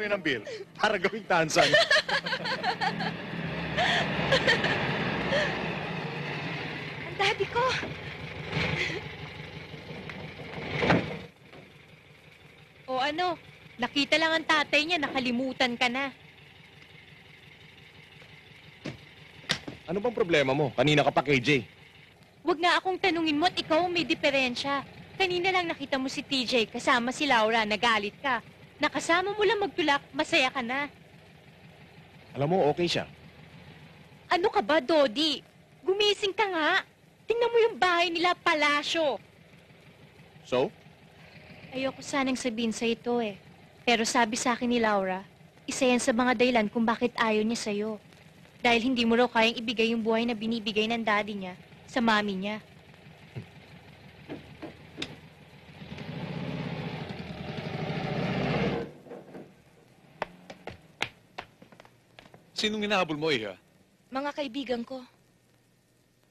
Factory ng Bill para gawing tansan. (laughs) Ang daddy ko. O ano? Nakita lang ang tatay niya, nakalimutan ka na. Ano bang problema mo? Kanina ka pa, KJ. Huwag nga akong tanungin mo at ikaw may diferensya. Kanina lang nakita mo si TJ kasama si Laura, nagalit ka. Nakasama mo lang magtulak, masaya ka na. Alam mo, okay siya. Ano ka ba, Dodi? Gumising ka nga. Tingnan mo yung bahay nila, palasyo. So? Ayoko sanang sabihin sa ito eh. Pero sabi sa akin ni Laura, isa yan sa mga dahilan kung bakit ayaw niya sa'yo. Dahil hindi mo raw kayang ibigay yung buhay na binibigay ng daddy niya sa mami niya. Sinong hinahabol mo, Iha? Mga kaibigan ko.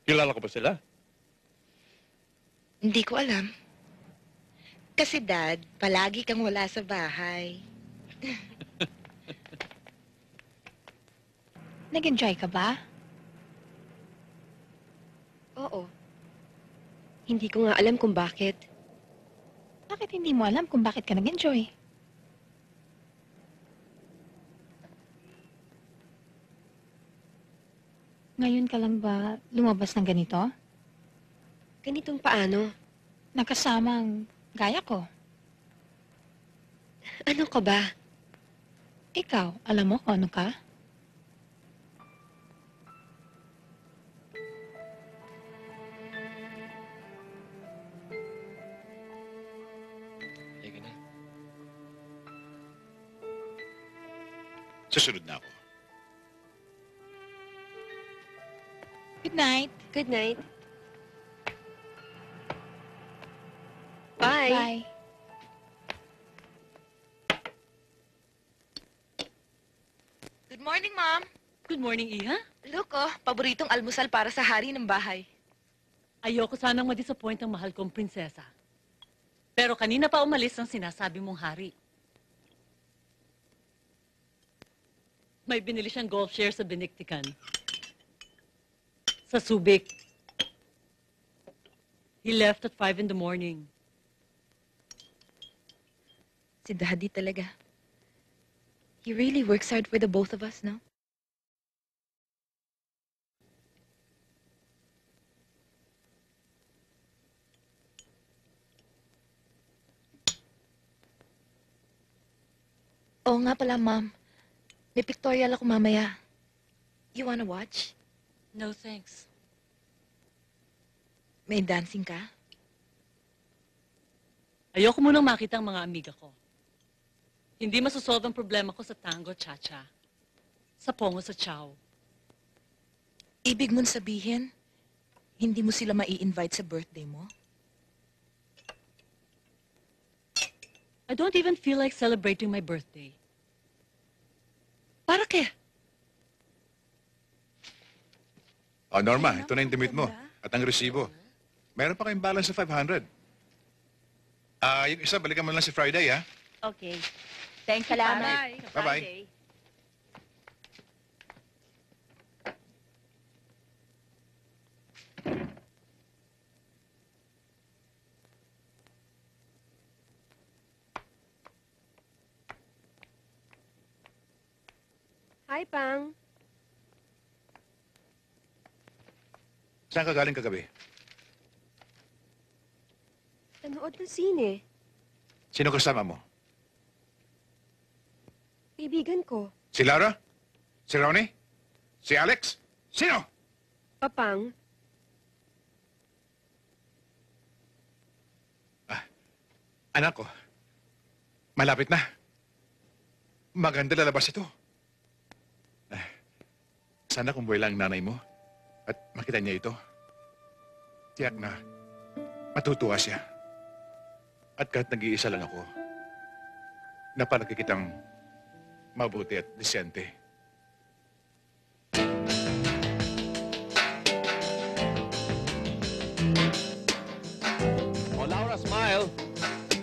Kilala ko ba sila? Hindi ko alam. Kasi dad, palagi kang wala sa bahay. (laughs) Nag-enjoy ka ba? Oo. Hindi ko nga alam kung bakit. Bakit hindi mo alam kung bakit ka nag-enjoy? Ngayon ka lang ba lumabas ng ganito? Ganitong paano? Nakasamang gaya ko. Ano ka ba? Ikaw, alam mo kung ano ka? Halika na. Susunod na ako. Good night. Good night. Bye. Bye. Good morning, Mom. Good morning, Iha. Look, oh, paboritong almusal para sa hari ng bahay. Ayoko sanang ma-disappoint ang mahal kong prinsesa. Pero kanina pa umalis ang sinasabi mong hari. May binili siyang golf share sa Benictican. Sa Subic. He left at 5 in the morning. Si Daddy talaga. He really works hard for the both of us, no? Oo nga pala, Mom. May pictorial ako mamaya. You wanna watch? No thanks. May dancing ka? Ayoko munang makita ang mga amiga ko. Hindi masosolve ang problema ko sa tango cha-cha. sa Pongo sa Chow. Ibig mong sabihin, hindi mo sila mai-invite sa birthday mo? I don't even feel like celebrating my birthday. Para ke? O, Oh, Norma, ito na yung damit mo. At ang resibo. Meron pa kayong balance sa 500. Ah, yung isa, balikan mo lang si Friday, ha? Okay. Thank you, Salamat. Pare. Bye-bye. Hi, Pang. Saan ka galing kagabi? Nanood ng sine. Sino kasama mo? Kaibigan ko. Si Laura? Si Ronnie? Si Alex? Sino? Papang, Anak ko. Malapit na. Maganda lalabas ito. Ah, Sana kung buhay lang ang nanay mo at makita niya ito. Tiyak na matutuwa siya. At kahit nag-iisa lang ako, napalagi kitang mabuti at disente. Oh, Laura, smile.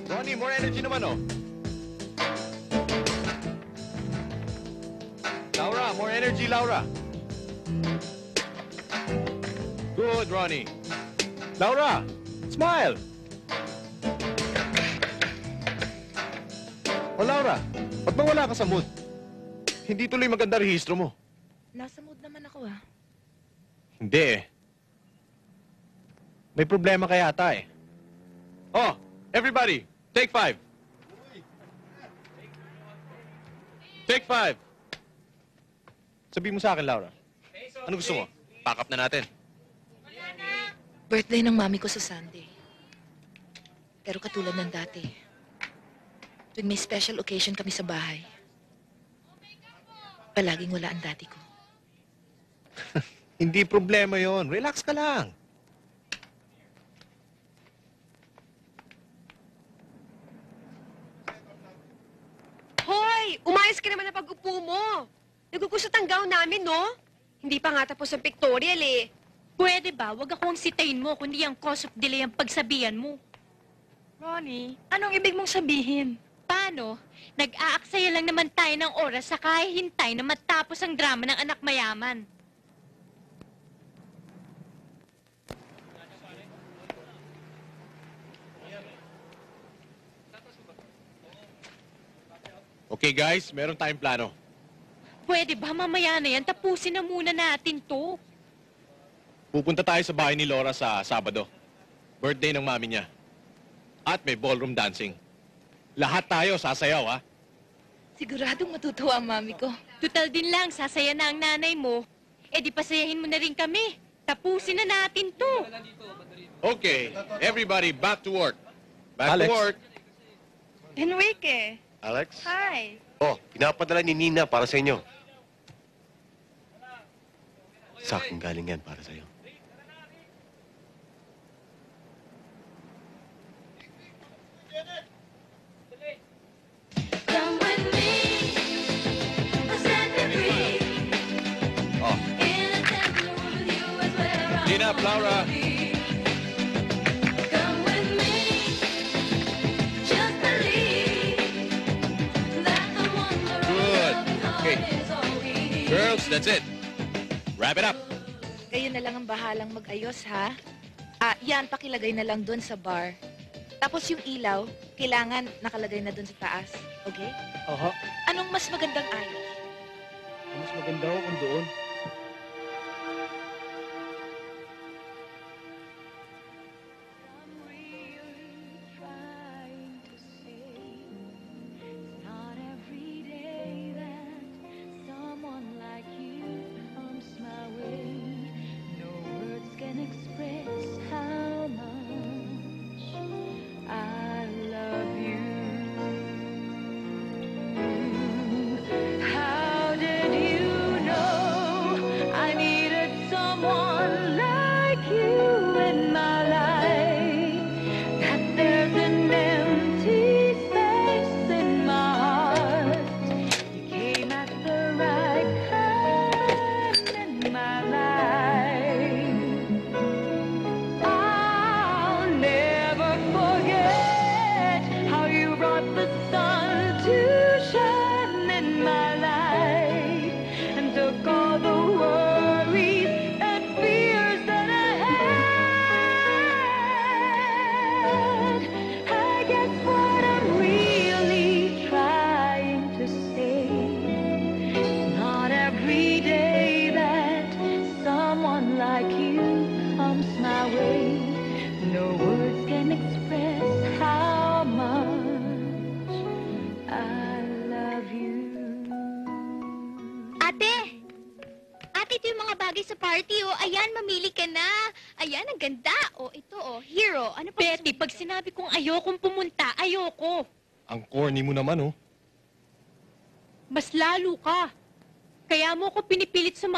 Ronnie, more energy naman, oh. Laura, more energy, Laura. Good, Ronnie. Laura, smile. Oh, Laura, ba't ba wala ka sa mood? Hindi tuloy maganda rehistro mo. Nasa mood naman ako ah. Hindi eh. May problema kaya ata eh. Oh, everybody, take five. Take five. Sabi mo sa akin, Laura. Ano gusto mo? Pack up na natin. Birthday ng mami ko sa Sunday. Pero katulad ng dati, tuwing may special occasion kami sa bahay, palaging wala ang daddy ko. (laughs) Hindi problema yon. Relax ka lang. Hoy! Umayos ka naman na pag-upo mo. Nagugusot ang gown namin, no? Hindi pa nga tapos ang pictorial, eh. Pwede ba? Huwag ako ang sitayin mo, kundi ang cause of delay ang pagsabihan mo. Ronnie, anong ibig mong sabihin? Paano? Nag-aaksaya lang naman tayo ng oras sa kahihintay na matapos ang drama ng anak mayaman. Okay, guys, meron tayong plano. Pwede ba mamaya na yan? Tapusin na muna natin to. Pupunta tayo sa bahay ni Laura sa Sabado. Birthday ng mami niya. At may ballroom dancing. Lahat tayo sasayaw, ha? Siguradong matutuwa ang mami ko. Tutal din lang, sasaya na ang nanay mo. E di pasayahin mo na rin kami. Tapusin na natin to. Okay, everybody back to work. Back Alex. to work. Enrique, Alex? hi. Oh, pinapadala ni Nina para sa inyo. Sa akin galing yan para sa'yo. Clean up, Laura. Good. Okay. Girls, that's it. Wrap it up. Kayo na lang ang bahalang mag-ayos, ha? Ah, yan, pakilagay na lang doon sa bar. Tapos yung ilaw, kailangan nakalagay na doon sa taas. Okay? Aha. Anong mas magandang ayos? Mas maganda ako kung doon.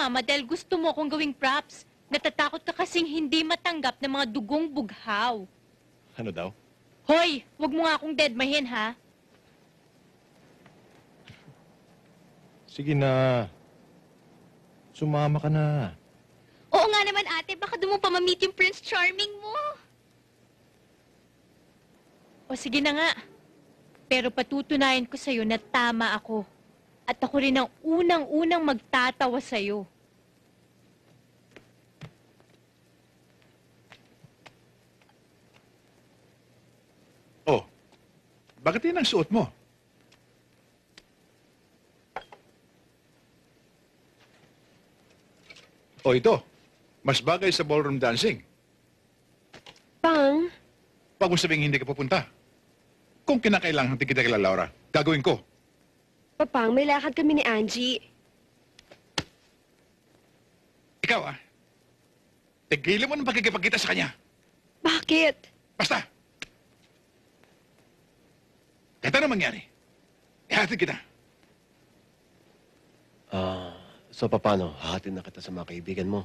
Sumama dahil gusto mo kong gawing props. Natatakot ka kasing hindi matanggap ng mga dugong bughaw. Ano daw? Hoy, wag mo nga akong deadmahin, ha? Sige na. Sumama ka na. Oo nga naman, ate. Baka doon mo pa ma-meet yung Prince Charming mo. O sige na nga. Pero patutunayan ko sa'yo na tama ako. At ako rin ang unang-unang magtatawa sa'yo. Oh, bakit yan ang suot mo? O ito, mas bagay sa ballroom dancing. Pang, Huwag mo sabing hindi ka pupunta. Kung kinakailangan hindi kita kila Laura, gagawin ko. papang, may lakad kami ni Angie. Ikaw ah, tigilan mo ng pagkikipagkita sa kanya. Bakit? Basta! Kahit ano mangyari, ihatid kita. Ah, so paano? Hahatid na kita sa mga kaibigan mo.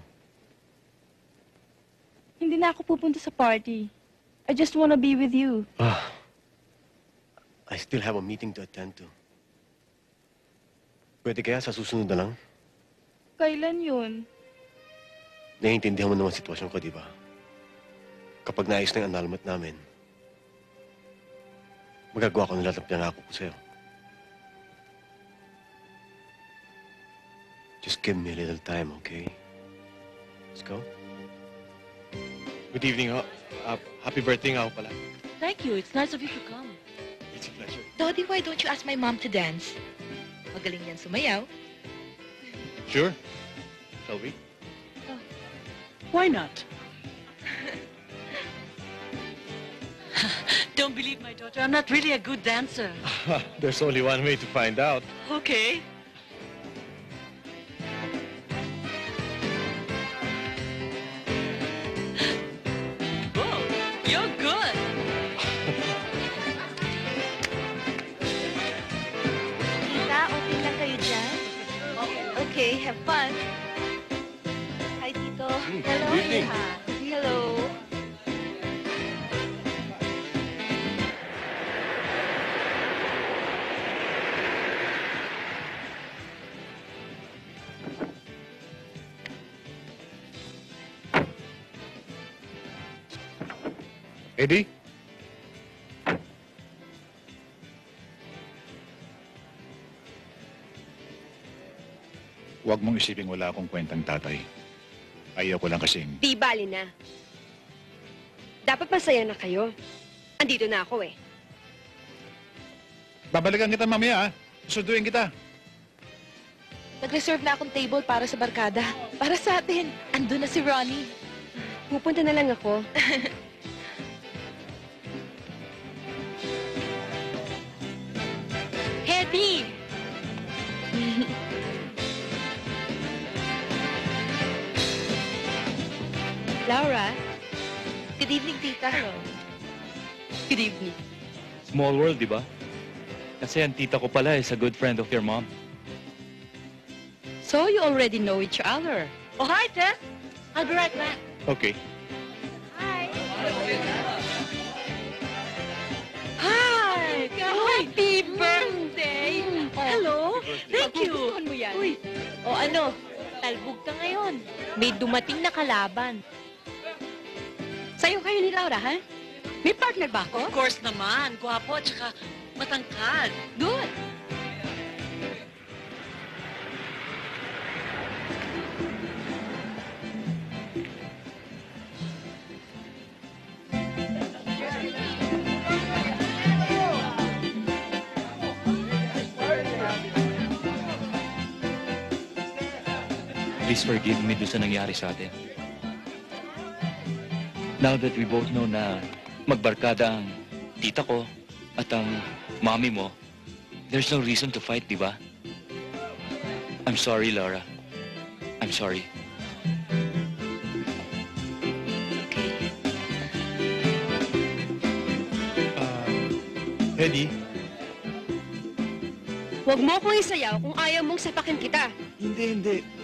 Hindi na ako pupunta sa party. I just wanna be with you. Ah, I still have a meeting to attend to. Pwede kaya sa susunod na lang? Kailan yun? Naiintindihan mo naman sitwasyon ko, di ba? Kapag naayos na yung annulment namin, magagawa ko ng lahat ng pinangako ko sa'yo. Just give me a little time, okay? Let's go. Good evening, ho. Uh, happy birthday nga ho pala. Thank you. It's nice of you to come. It's a pleasure. Dodi, why don't you ask my mom to dance? Magaling yan sumayaw. Sure. Shall we? Why not? (laughs) Don't believe my daughter. I'm not really a good dancer. (laughs) There's only one way to find out. Okay. Whoa, (gasps) oh, you're good. Tita, okay lang (laughs) kayo dyan? Okay, have fun. Hi, Tito. Mm, Hello, good evening. Eddie? Huwag mong isiping wala akong kwentang tatay. Ayaw ko lang kasing... Di bali na. Dapat masaya na kayo. Andito na ako eh. Babalikan kita mamaya, ah. Susunduin kita. Nag-reserve na akong table para sa barkada. Para sa atin. Andun na si Ronnie. Pupunta na lang ako. (laughs) Eddie! Laura. Good evening, Tita. Good evening. Small world, di ba? Kasi ang tita ko pala is a good friend of your mom. So you already know each other. Oh, hi, Tess. I'll be right back. Okay. Hi! Happy birthday! Hello? Thank you! Magugustuhan mo yan. Uy, o ano, talbog ka ngayon. May dumating na kalaban. Sa'yo kayo ni Laura, ha? May partner ba ako? Of course naman. Gwapo at saka matangkad. Good. Please forgive me doon sa nangyari sa atin. Now that we both know na magbarkada ang tita ko at ang mami mo, there's no reason to fight, di ba? I'm sorry, Laura. I'm sorry. Uh, Eddie? Huwag mo akong isayaw kung ayaw mong sapakin kita. Hindi, hindi.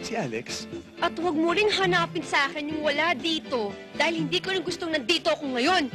Si Alex, At huwag mo rin hanapin sa akin yung wala dito. Dahil hindi ko rin gustong nandito ako ngayon.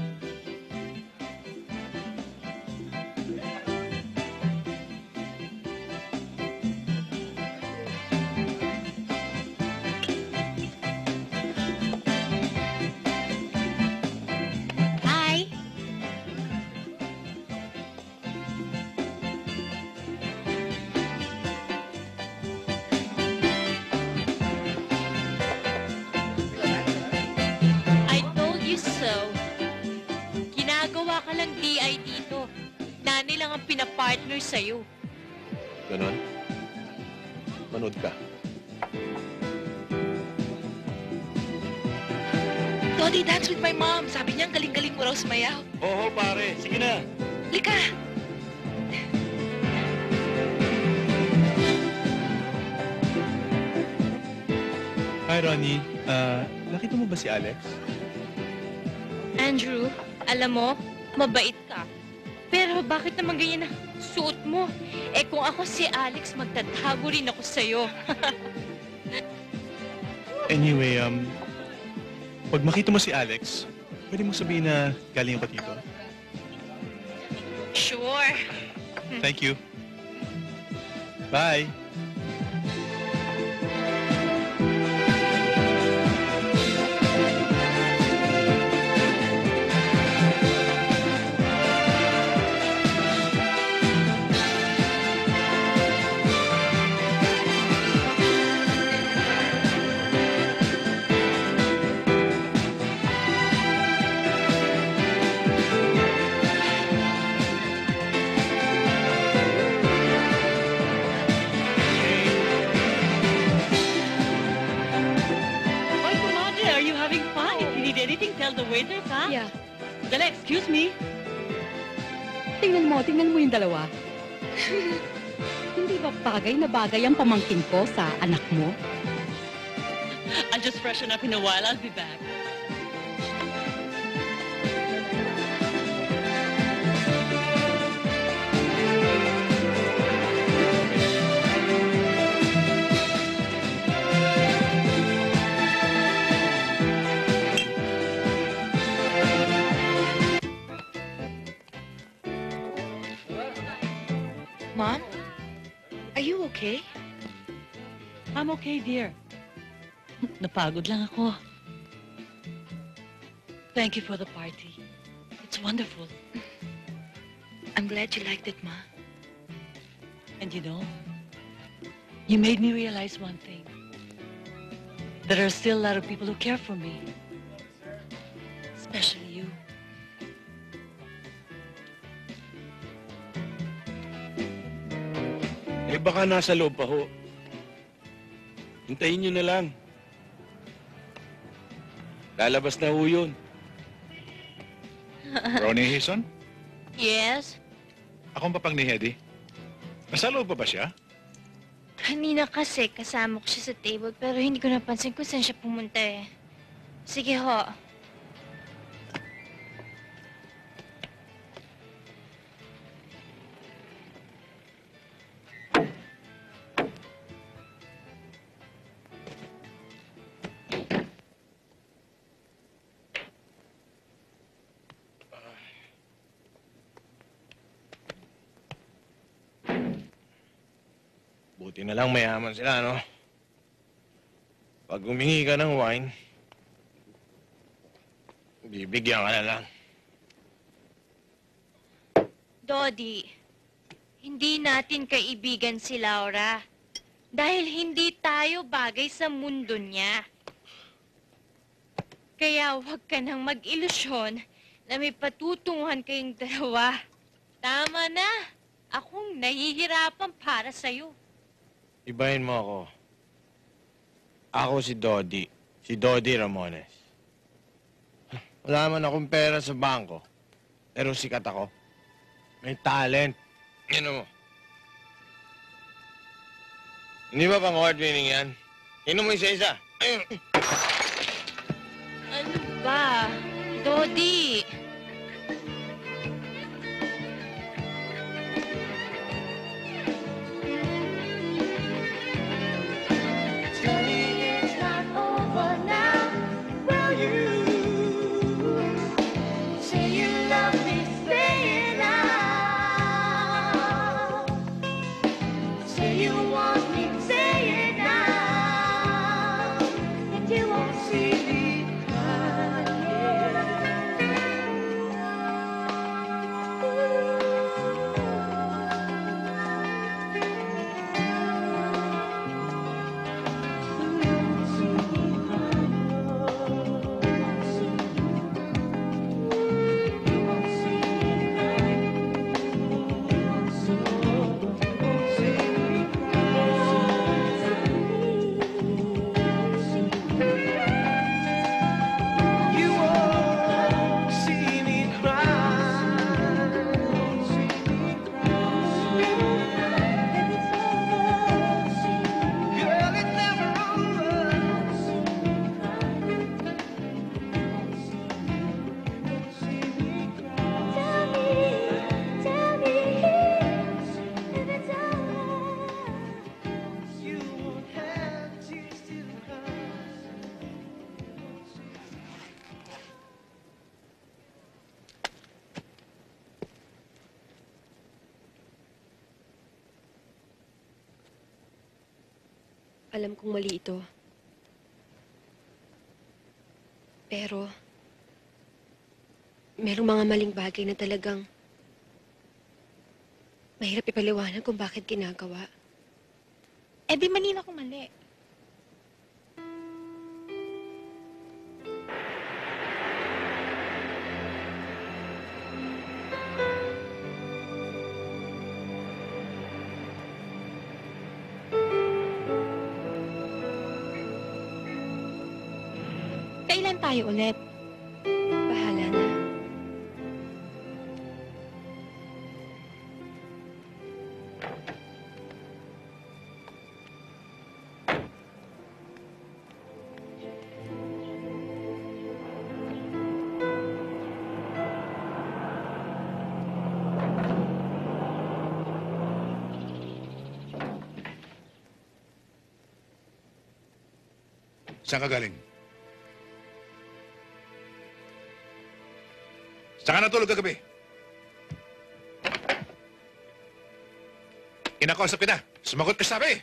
Alex? Andrew, alam mo, mabait ka. Pero bakit naman ganyan ang suot mo? Eh kung ako si Alex, magtatago rin ako sa'yo. (laughs) Anyway, um, pag makita mo si Alex, pwede mo sabihin na galing ako dito. sure. Thank you. Bye. Excuse me. Tingnan mo, tingnan mo yung dalawa. (laughs) Hindi ba bagay na bagay ang pamangkin ko sa anak mo? I'll just freshen up in a while. I'll be back. Okay? I'm okay, dear. (laughs) Napagod lang ako. Thank you for the party. It's wonderful. (laughs) I'm glad you liked it, Ma. And you know, you made me realize one thing. There are still a lot of people who care for me. Especially Eh baka nasa loob pa ho. Hintayin nyo na lang. Lalabas na ho yun. (laughs) Ronnie Hison? yes? Akong papang ni Hedy. Nasa loob pa ba siya? Kanina kasi kasama ko siya sa table pero hindi ko napansin kung saan siya pumunta eh. Sige ho. Buti na lang mayaman sila, no? Pag humingi ka ng wine, bibigyan ka na lang. Dodi, hindi natin kaibigan si Laura. Dahil hindi tayo bagay sa mundo niya. Kaya huwag ka nang mag-ilusyon na may patutunguhan kayong dalawa. Tama na. Akong nahihirapan para sa'yo. Ibahin mo ako. Ako si Dodi. Si Dodi Ramones. Wala man akong pera sa bangko. Pero sikat ako. May talent. Ano mo? Hindi ba pang award winning yan? Inom mo isa-isa. Ayun. Ano ba? Dodi. Kong mali ito. Pero, merong mga maling bagay na talagang mahirap ipaliwanag kung bakit ginagawa. Eh di mali na kung mali. Tayo ulit? Bahala na. Saan ka galing? Saan ka natulog kagabi? Kinakausap kita. Sumagot ka sabi.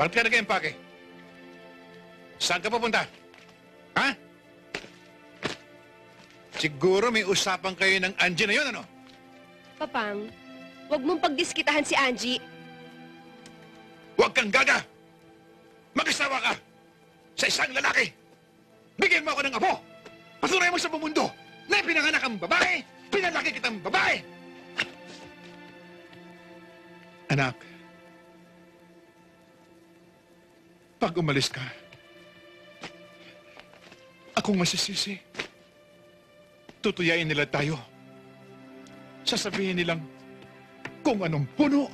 Bakit ka nag-empake? Saan ka pupunta? Ha? Siguro may usapan kayo ng Angie na yun, ano? Papang, huwag mong pagdiskitahan si Angie. Huwag kang gaga! Mag-asawa ka! Sa isang lalaki! Bigyan mo ako ng apo! Patunay mo sa mundo na pinanganak ang babae! Pinalaki kitang babae! Anak, pag umalis ka, ako masisisi. Tutuyain nila tayo. Sasabihin nilang kung anong puno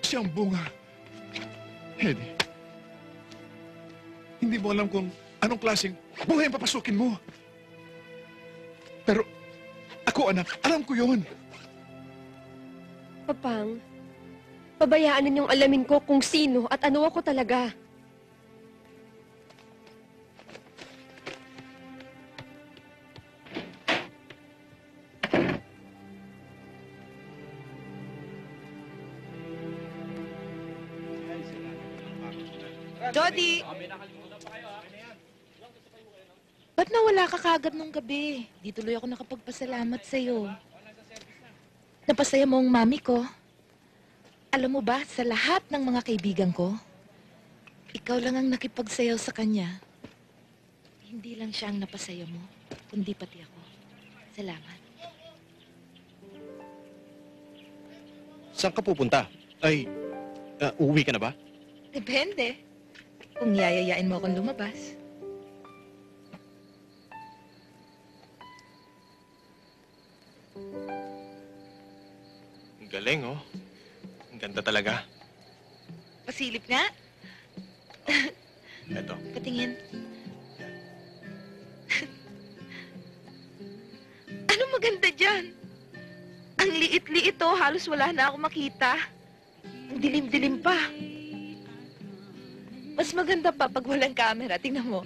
siyang bunga. Eddie, hindi mo alam kung anong klaseng buhay ang papasukin mo. Pero ako anak, alam ko yon. Papang, pabayaan ninyong alamin ko kung sino at ano ako talaga. Nawala ka kagad nung gabi? Di tuloy ako nakapagpasalamat sa'yo. Napasaya mo ang mami ko. Alam mo ba, sa lahat ng mga kaibigan ko, ikaw lang ang nakipagsayaw sa kanya. Hindi lang siya ang napasaya mo, kundi pati ako. Salamat. Saan ka pupunta? Ay, ah, uuwi ka na ba? Depende. Kung yayayain mo akong lumabas. Ang galing, oh. Ang ganda talaga. Pasilip nga. Eto. Patingin. ano maganda dyan? Ang liit-liit oh, halos wala na ako makita. Ang dilim-dilim pa. Mas maganda pa pag walang camera. Tingnan mo.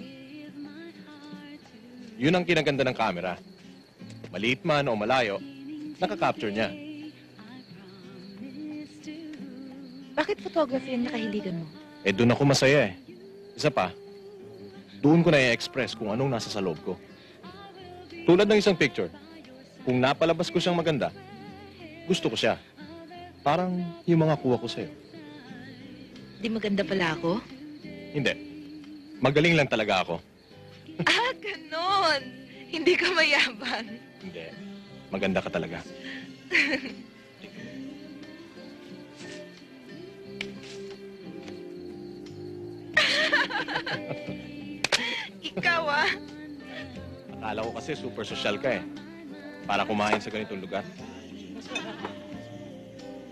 Yun ang kinaganda ng camera. Maliit man o malayo, nakaka-capture niya. Bakit photography ang nakahiligan mo? Eh, doon ako masaya eh. Isa pa, doon ko na i-express kung anong nasa sa loob ko. Tulad ng isang picture, kung napalabas ko siyang maganda, gusto ko siya. Parang yung mga kuha ko sa'yo. Di maganda pala ako? Hindi. Magaling lang talaga ako. (laughs) ah, ganon. Hindi ka mayabang. Hindi. Maganda ka talaga. (laughs) Ikaw ah. Akala ko kasi super social ka eh. Para kumain sa ganitong lugar.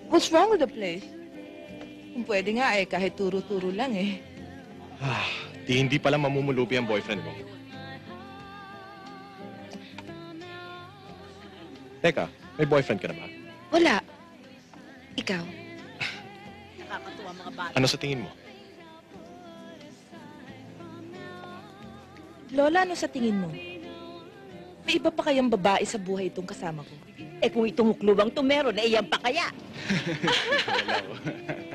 What's wrong with the place? Kung pwede nga eh, kahit turo-turo lang eh. Ah, di hindi pala mamumulubi ang boyfriend ko. Teka, may boyfriend ka na ba? Wala. Ikaw? Nakakatuwa mga bata. Ano sa tingin mo? Lola, ano sa tingin mo? May iba pa kayang babae sa buhay itong kasama ko? Eh kung itong huklubang to meron, eh yan pa kaya? (laughs)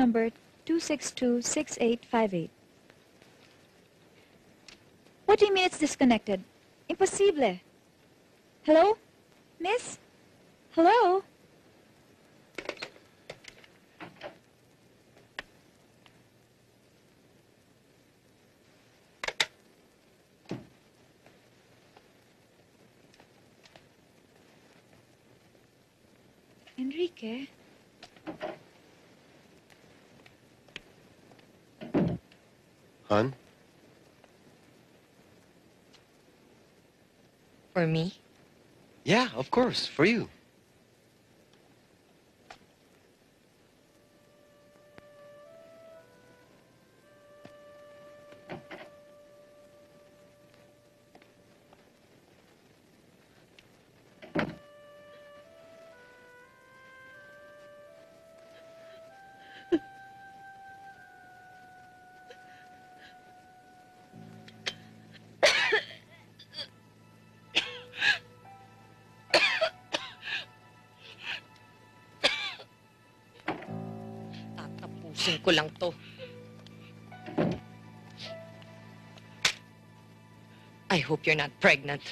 Number 2626858. What do you mean it's disconnected? Impossible. Hello? Miss? Hello? Enrique? Han? For me? Yeah, of course, for you. Ko lang to. I hope you're not pregnant.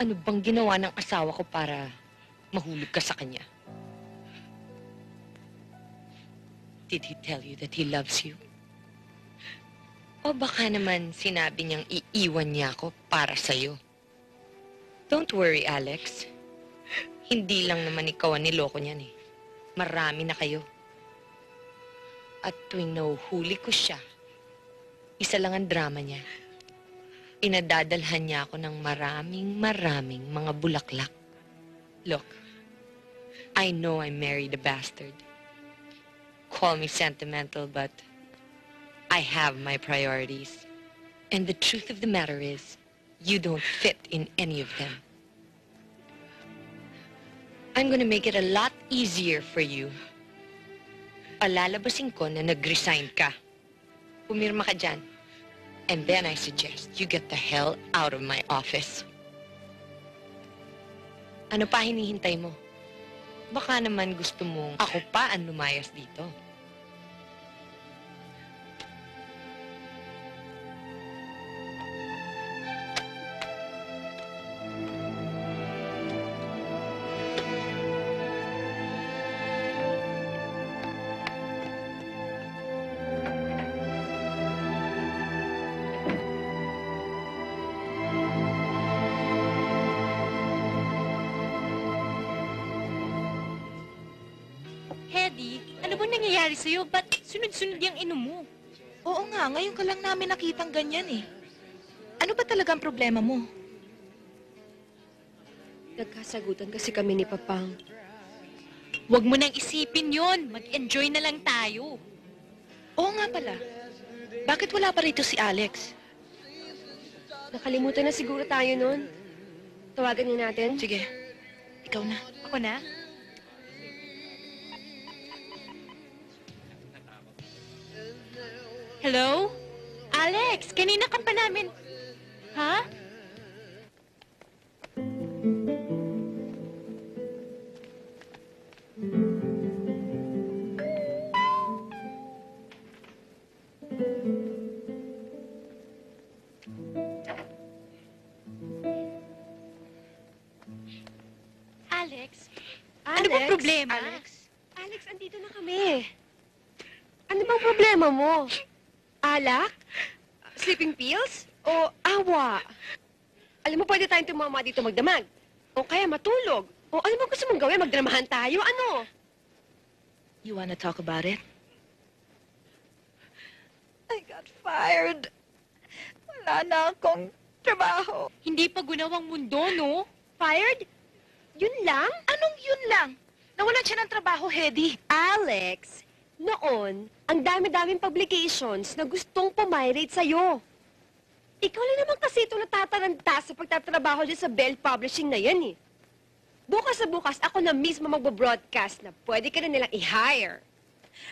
Ano bang ginawa ng asawa ko para mahulog ka sa kanya? Did he tell you that he loves you? O baka naman sinabi niyang iiwan niya ako para sa'yo? Don't worry, Alex. Hindi lang naman ikaw ang niloko niyan eh. Marami na kayo. At tuwing nahuhuli ko siya, isa lang ang drama niya. Inadadalhan niya ako ng maraming maraming mga bulaklak. Look, I know I married a bastard. Call me sentimental, but I have my priorities. And the truth of the matter is, you don't fit in any of them. I'm gonna make it a lot easier for you. Palalabasin ko na nag-resign ka. Pumirma ka dyan. And then I suggest you get the hell out of my office. Ano pa hinihintay mo? Baka naman gusto mong ako pa ang lumayas dito. Sunod-sunod yung inom mo? Oo nga, ngayon ka lang namin nakitang ganyan eh. Ano ba talaga ang problema mo? Nagkasagutan kasi kami ni Papang. Huwag mo nang isipin yon. Mag-enjoy na lang tayo. Oo nga pala. Bakit wala pa rito si Alex? Nakalimutan na siguro tayo nun. Tawagan niya natin. Sige. Ikaw na. Ako na? Hello? Alex, kanina ka pa namin. Ha? Alex, ano bang problema? Alex? Alex, andito na kami. Ano bang problema mo? (laughs) Alak? Sleeping pills? O awa? Alam mo, pwede tayong tumama dito magdamag. O kaya matulog. O ano ba gusto mong gawin? Magdramahan tayo? Ano? You wanna talk about it? I got fired. Wala na akong trabaho. Hindi pa gunawang mundo, no? Fired? Yun lang? Anong yun lang? Nawalan siya ng trabaho, Hedy. Alex, noon, ang dami-daming publications na gustong pumirate sa'yo. Ikaw lang naman kasi ito natataranta sa pagtatrabaho dyan sa Bell Publishing na yan eh. Bukas sa bukas, ako na mismo magbo-broadcast na pwede ka na nilang i-hire.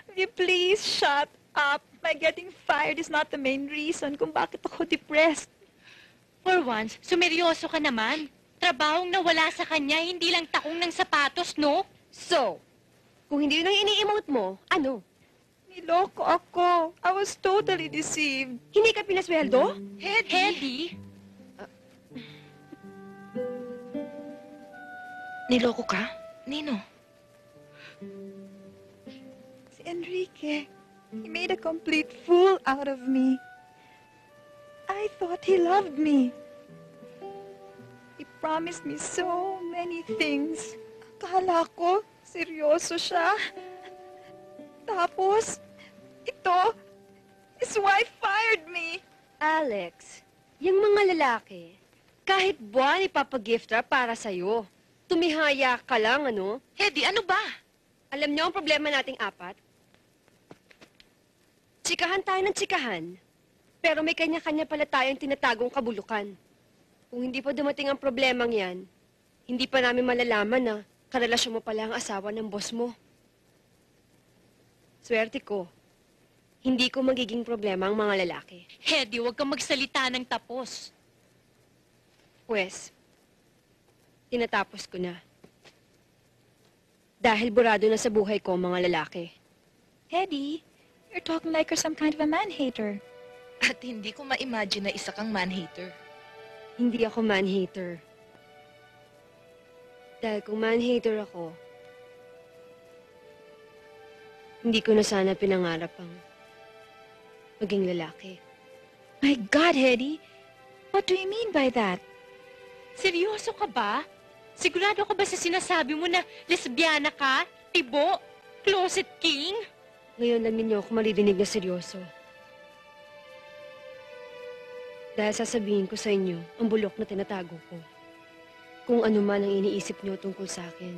Will you please shut up? My getting fired is not the main reason kung bakit ako depressed. For once, sumeryoso ka naman. Trabahong nawala sa kanya, hindi lang takong ng sapatos, no? So, kung hindi yun ang ini-emote mo, ano? Niloko ako. I was totally deceived. Hindi ka pinasweldo? Hedy? Hedy? Niloko ka? Nino? Si Enrique, he made a complete fool out of me. I thought he loved me. He promised me so many things. Akala ko, seryoso siya. Tapos, ito, his wife fired me. Alex, yung mga lalaki, kahit buwan ipapagift wrap para sa'yo. Tumihaya ka lang, ano? Hedy, ano ba? Alam niyo ang problema nating apat? Tsikahan tayo ng tsikahan, pero may kanya-kanya pala tayong tinatagong kabulukan. Kung hindi pa dumating ang problemang yan, hindi pa namin malalaman na karelasyon mo pala ang asawa ng boss mo. Swerte ko, hindi ko magiging problema ang mga lalaki. Hedy, huwag kang magsalita ng tapos. Pwes, tinatapos ko na. Dahil burado na sa buhay ko ang mga lalaki. Hedy, you're talking like you're some kind of a man-hater. At hindi ko ma-imagine na isa kang man-hater. Hindi ako man-hater. Dahil kung man-hater ako, hindi ko na sana pinangarap ang maging lalaki. My God, Hedy, what do you mean by that? Seryoso ka ba? Sigurado ka ba sa sinasabi mo na lesbiana ka, tibo, closet king? Ngayon lang ninyo ako maririnig na seryoso. Dahil sasabihin ko sa inyo ang bulok na tinatago ko. Kung ano man ang iniisip niyo tungkol sa akin.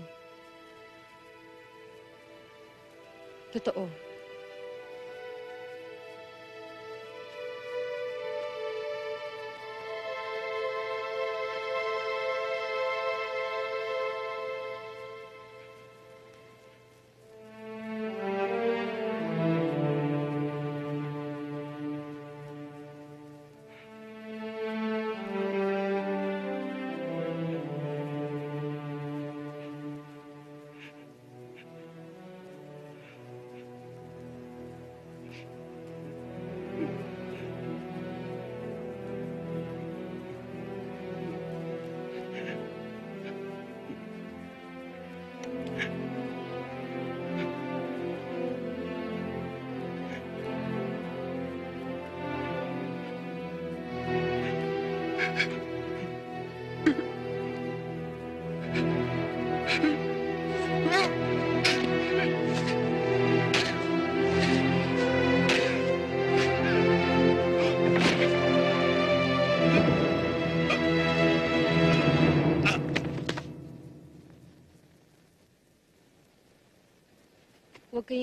Totoo.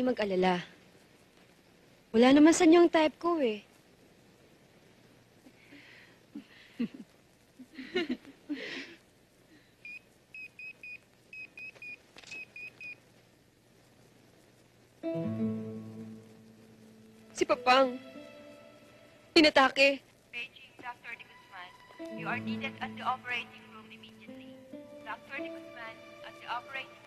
Mag-alala. Wala naman sa inyo ang type ko eh. si Papang. Inatake. Beijing, Dr. De Guzman. You are needed at the operating room immediately. Dr. De Guzman, at the operating room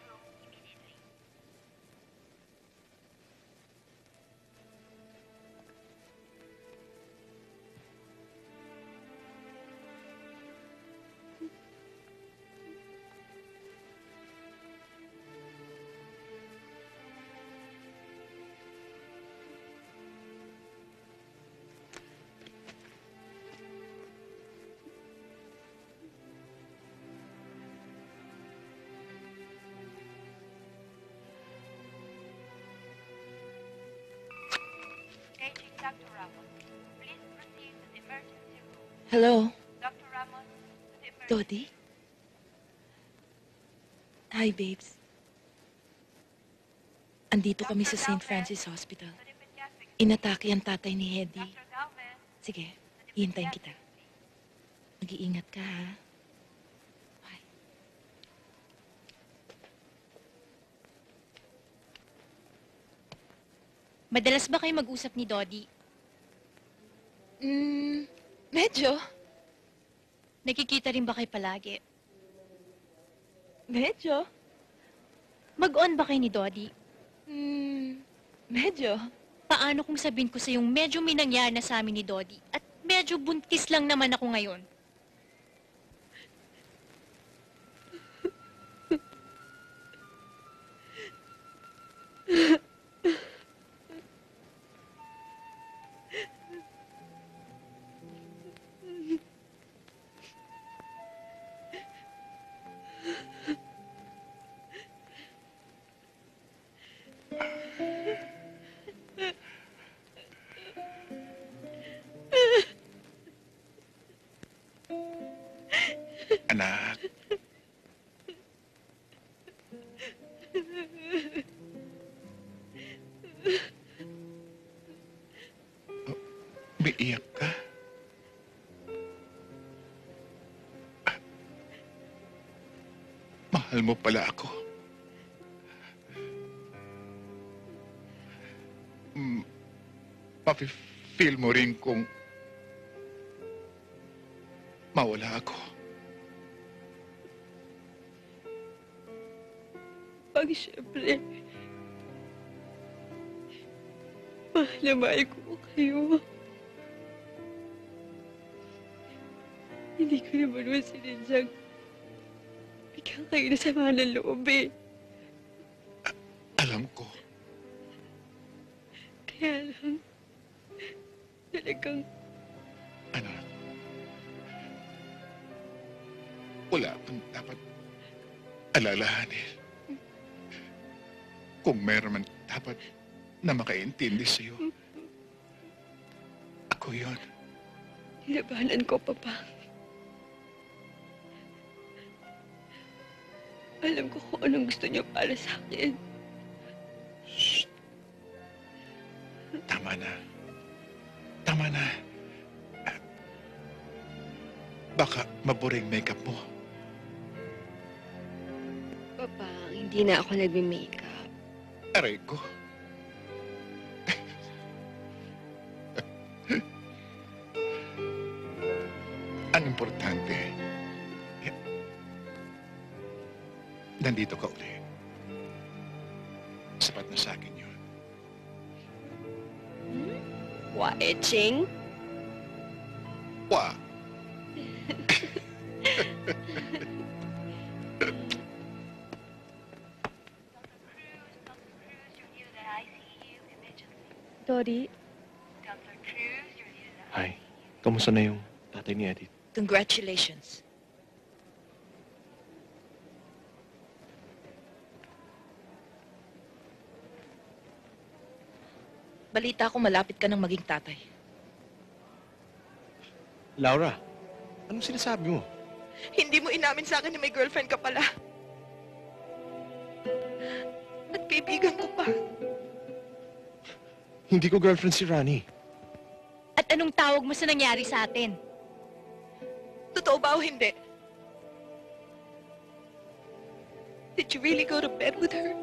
Beijing, Dr. Ramos. Please proceed to the emergency room. Hello? Dr. Ramos, to the emergency Dodi? Hi, babes. Andito kami sa St. Francis Hospital. Inatake ang tatay ni Hedy. Sige, hihintayin kita. Mag-iingat ka, ha? Madalas ba kayo mag-usap ni Dodi? Mm, medyo. Nakikita rin ba kayo palagi? Medyo. Mag-on ba kayo ni Dodi? Hmm, medyo. Paano kung sabihin ko sa yung medyo may nangyari na sa amin ni Dodi at medyo buntis lang naman ako ngayon? (laughs) umiiyak ka. Mahal mo pala ako. Mm, Mafe-feel mo rin kung mawala ako. Pag siyempre, mahal na mahal ko kayo. Hindi ko naman naman sinadyang bigyan kayo na sama ng loob eh. Alam ko, Kaya lang, talagang anak. Wala kang dapat alalahanin. Kung meron man dapat na makaintindi sa'yo, ako yon. Nilabanan ko, Papa. Kung anong gusto niyo para sa akin. Tama na. Tama na. Baka maburing makeup mo. Papa, hindi na ako nagme-makeup. Aray ko. Ka uli. Sapat na sa akin yun. Wa, Etching? Wa. Dodi, Hi. Kamusta na yung tatay ni Edith? Congratulations. Balita ko malapit ka ng maging tatay. Laura, anong sinasabi mo? Hindi mo inamin sa akin na may girlfriend ka pala. At kaibigan ko pa. Hindi ko girlfriend si Ronnie. At anong tawag mo sa nangyari sa atin? Totoo ba o hindi? Did you really go to bed with her?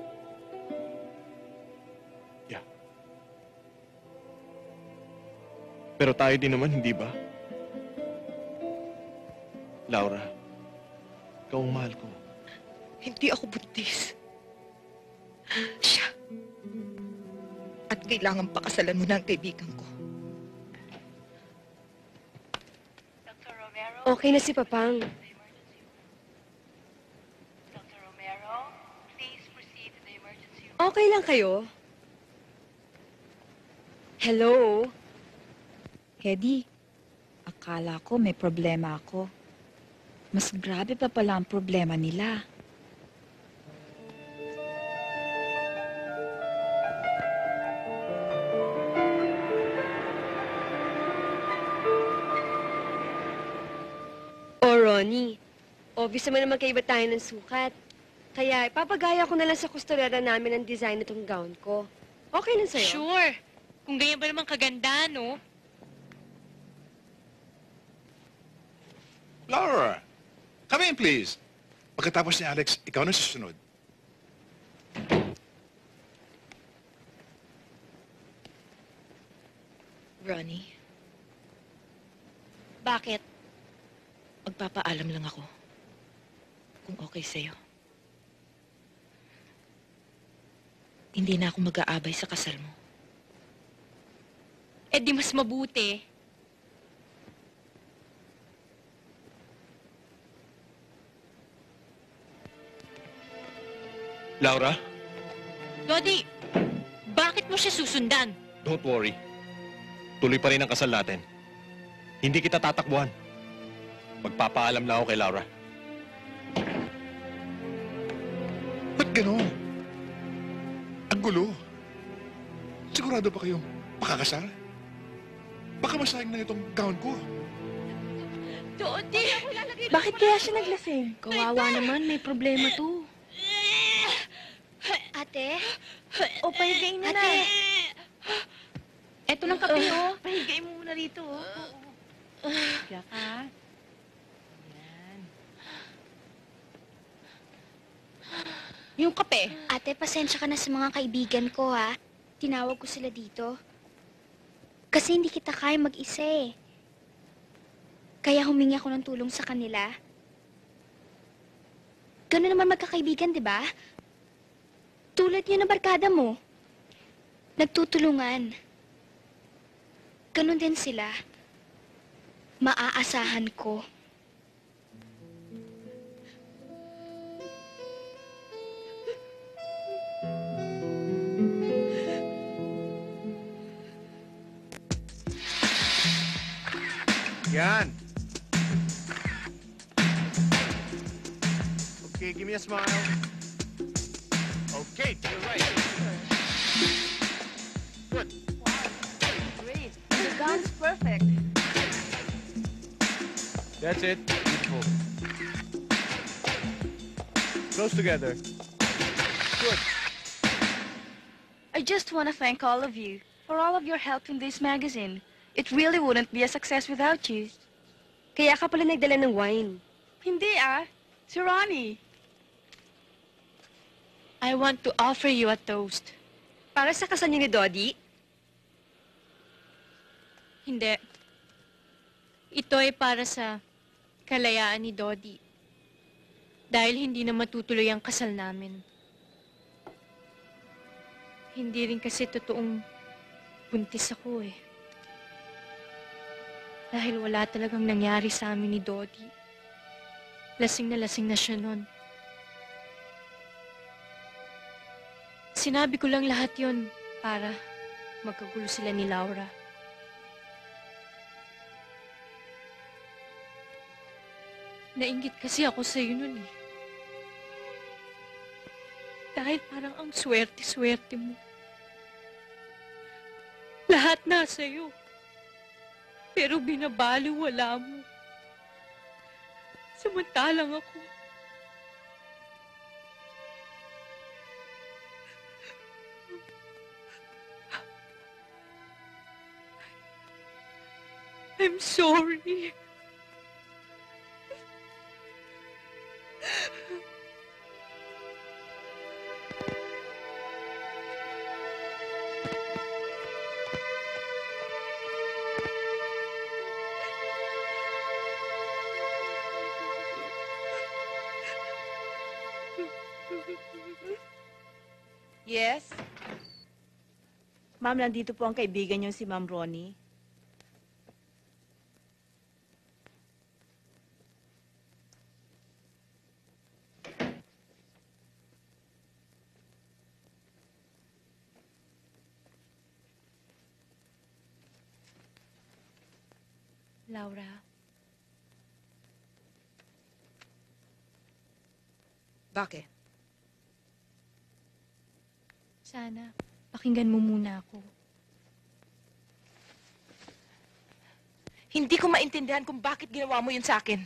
Pero tayo din naman, hindi ba? Laura, ikaw ang mahal ko. Hindi ako buntis. Siya. At kailangan pakasalan mo na ang kaibigan ko. Okay na si Papang. Okay lang kayo? Hello? Hedy, akala ko may problema ako. Mas grabe pa pala ang problema nila. O Ronnie, obvious naman na magkaiba tayo ng sukat. Kaya ipapagaya ko na lang sa kusturera namin ang design nitong gown ko. Okay lang sa'yo? Sure. Kung ganyan ba naman kaganda, no? Laura, come in please. Pagkatapos ni Alex, ikaw na susunod. Ronnie, Bakit? magpapaalam lang ako. Kung okay sa'yo. Hindi na ako mag-aabay sa kasal mo. Eh di mas mabuti. Laura, Dodi, bakit mo siya susundan? don't worry. Tuloy pa rin ang kasal natin. Hindi kita tatakbuhan. Magpapaalam na ako kay Laura. Ba't gano'n? Ang gulo. Sigurado ba kayong pakakasal? Baka masayang na itong gown ko. Dodi! Bakit kaya siya naglasing? Kawawa naman, may problema to. Ate? (gasps) O, pahigayin niyo na. Ate! Eto ng kape, oh. Pahigay mo muna rito, oh. Higa ka. Yung kape. Ate, pasensya ka na sa mga kaibigan ko, ha? Tinawag ko sila dito. Kasi hindi kita kaya mag-isa, eh. Kaya humingi ako ng tulong sa kanila. Ganun naman magkakaibigan, di ba? Tulad niyo na barkada mo. Nagtutulungan. Ganun din sila. Maaasahan ko. Yan. Okay, give me a smile. Okay, to your right. Good. Great. The gown's perfect. That's it. Beautiful. Close together. Good. I just want to thank all of you for all of your help in this magazine. It really wouldn't be a success without you. Kaya ka pala nagdala ng wine. Hindi ah. Si Ronnie. I want to offer you a toast. Para sa kasal niyo ni Dodi? Hindi. Ito ay para sa kalayaan ni Dodi. Dahil hindi na matutuloy ang kasal namin. Hindi rin kasi totoong buntis ako eh. Dahil wala talagang nangyari sa amin ni Dodi. Lasing na lasing na siya nun. Sinabi ko lang lahat yon para magkagulo sila ni Laura. Nainggit kasi ako sa iyo nun eh. Dahil parang ang swerte-swerte mo. Lahat nasa iyo. Pero binabaliwala mo. Samantalang ako, I'm sorry. Yes? Ma'am, nandito po ang kaibigan niyo si Ma'am Ronnie. Laura, Bakit? sana pakinggan mo muna ako. Hindi ko maintindihan kung bakit ginawa mo yun sa akin.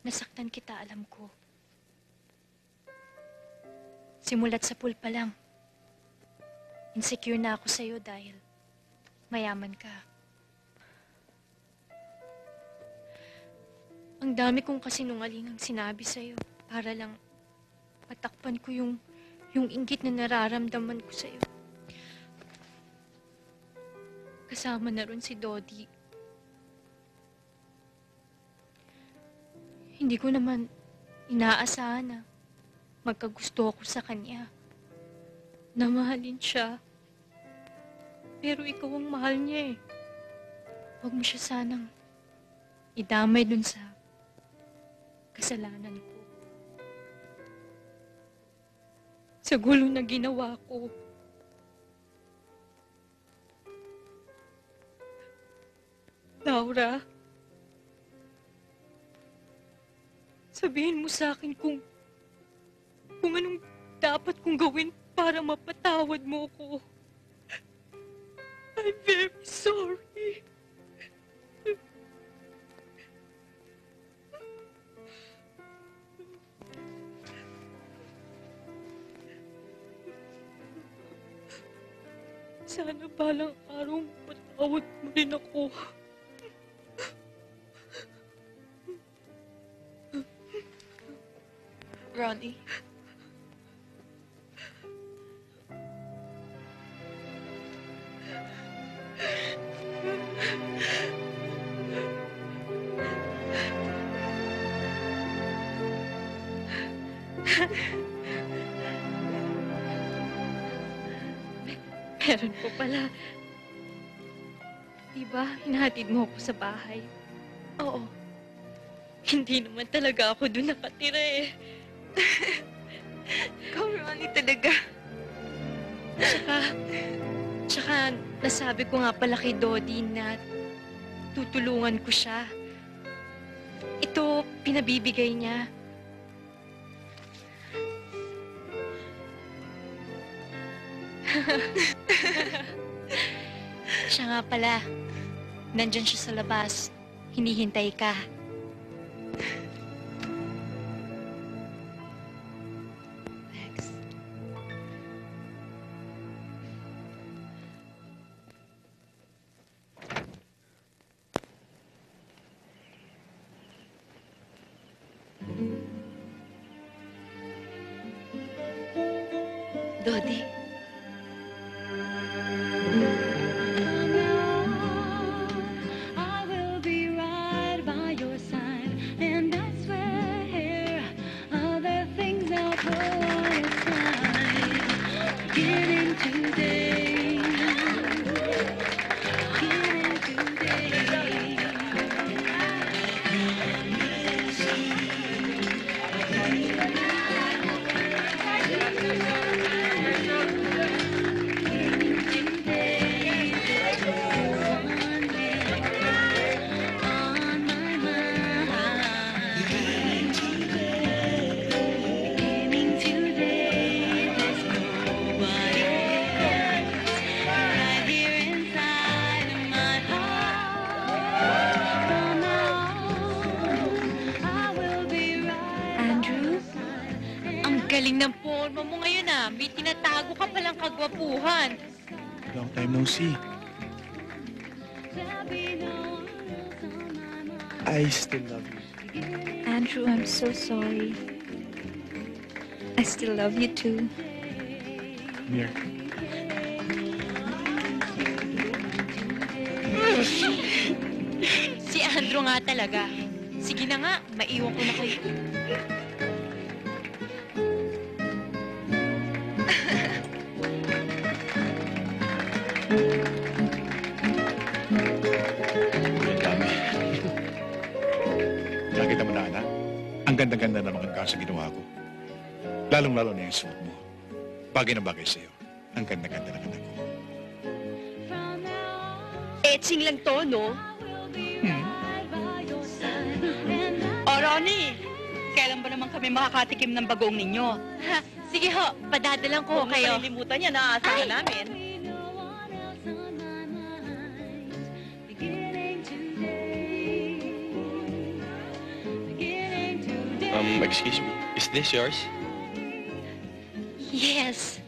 Nasaktan kita, alam ko. Simulat sa pool pa lang. Insecure na ako sa'yo dahil mayaman ka. Ang dami kong kasinungalingang sinabi sa'yo para lang patakpan ko yung, yung inggit na nararamdaman ko sa'yo. Kasama na ron si Dodi. Hindi ko naman inaasahan na magkagusto ako sa kanya. Na mahalin siya. Pero ikaw ang mahal niya eh. Huwag mo siya sanang idamay dun sa kasalanan ko. Sa gulo na ginawa ko. Laura, sabihin mo sa akin kung kung anong dapat kong gawin para mapatawad mo ko. I'm very sorry. Sana balang araw patawad mo rin ako. Ronnie? Hinahatid mo ako sa bahay? Oo. Hindi naman talaga ako doon nakatira eh. (laughs) Ikaw, Ronnie, talaga. Tsaka, tsaka nasabi ko nga pala kay Dodi na tutulungan ko siya. Ito, pinabibigay niya. (laughs) siya nga pala, nandyan siya sa labas. Hinihintay ka. I still love you too. Come here. (laughs) Si Andrew nga talaga. Sige na nga, maiwan ko na kayo. Ang dami. Nakita mo na, anak? Ang ganda-ganda naman ang sa ginawa ko. Lalong-lalo na yung suot mo. Bagay na bagay sa'yo. Ang ganda-ganda ng anak ko. Etching lang to, no? (laughs) O, Ronnie, kailan ba naman kami makakatikim ng bagong ninyo? Ha, sige ho, padadalang ko kayo. Huwag malilimutan niya, naaasahan namin. Um, excuse me. Is this yours? Yes.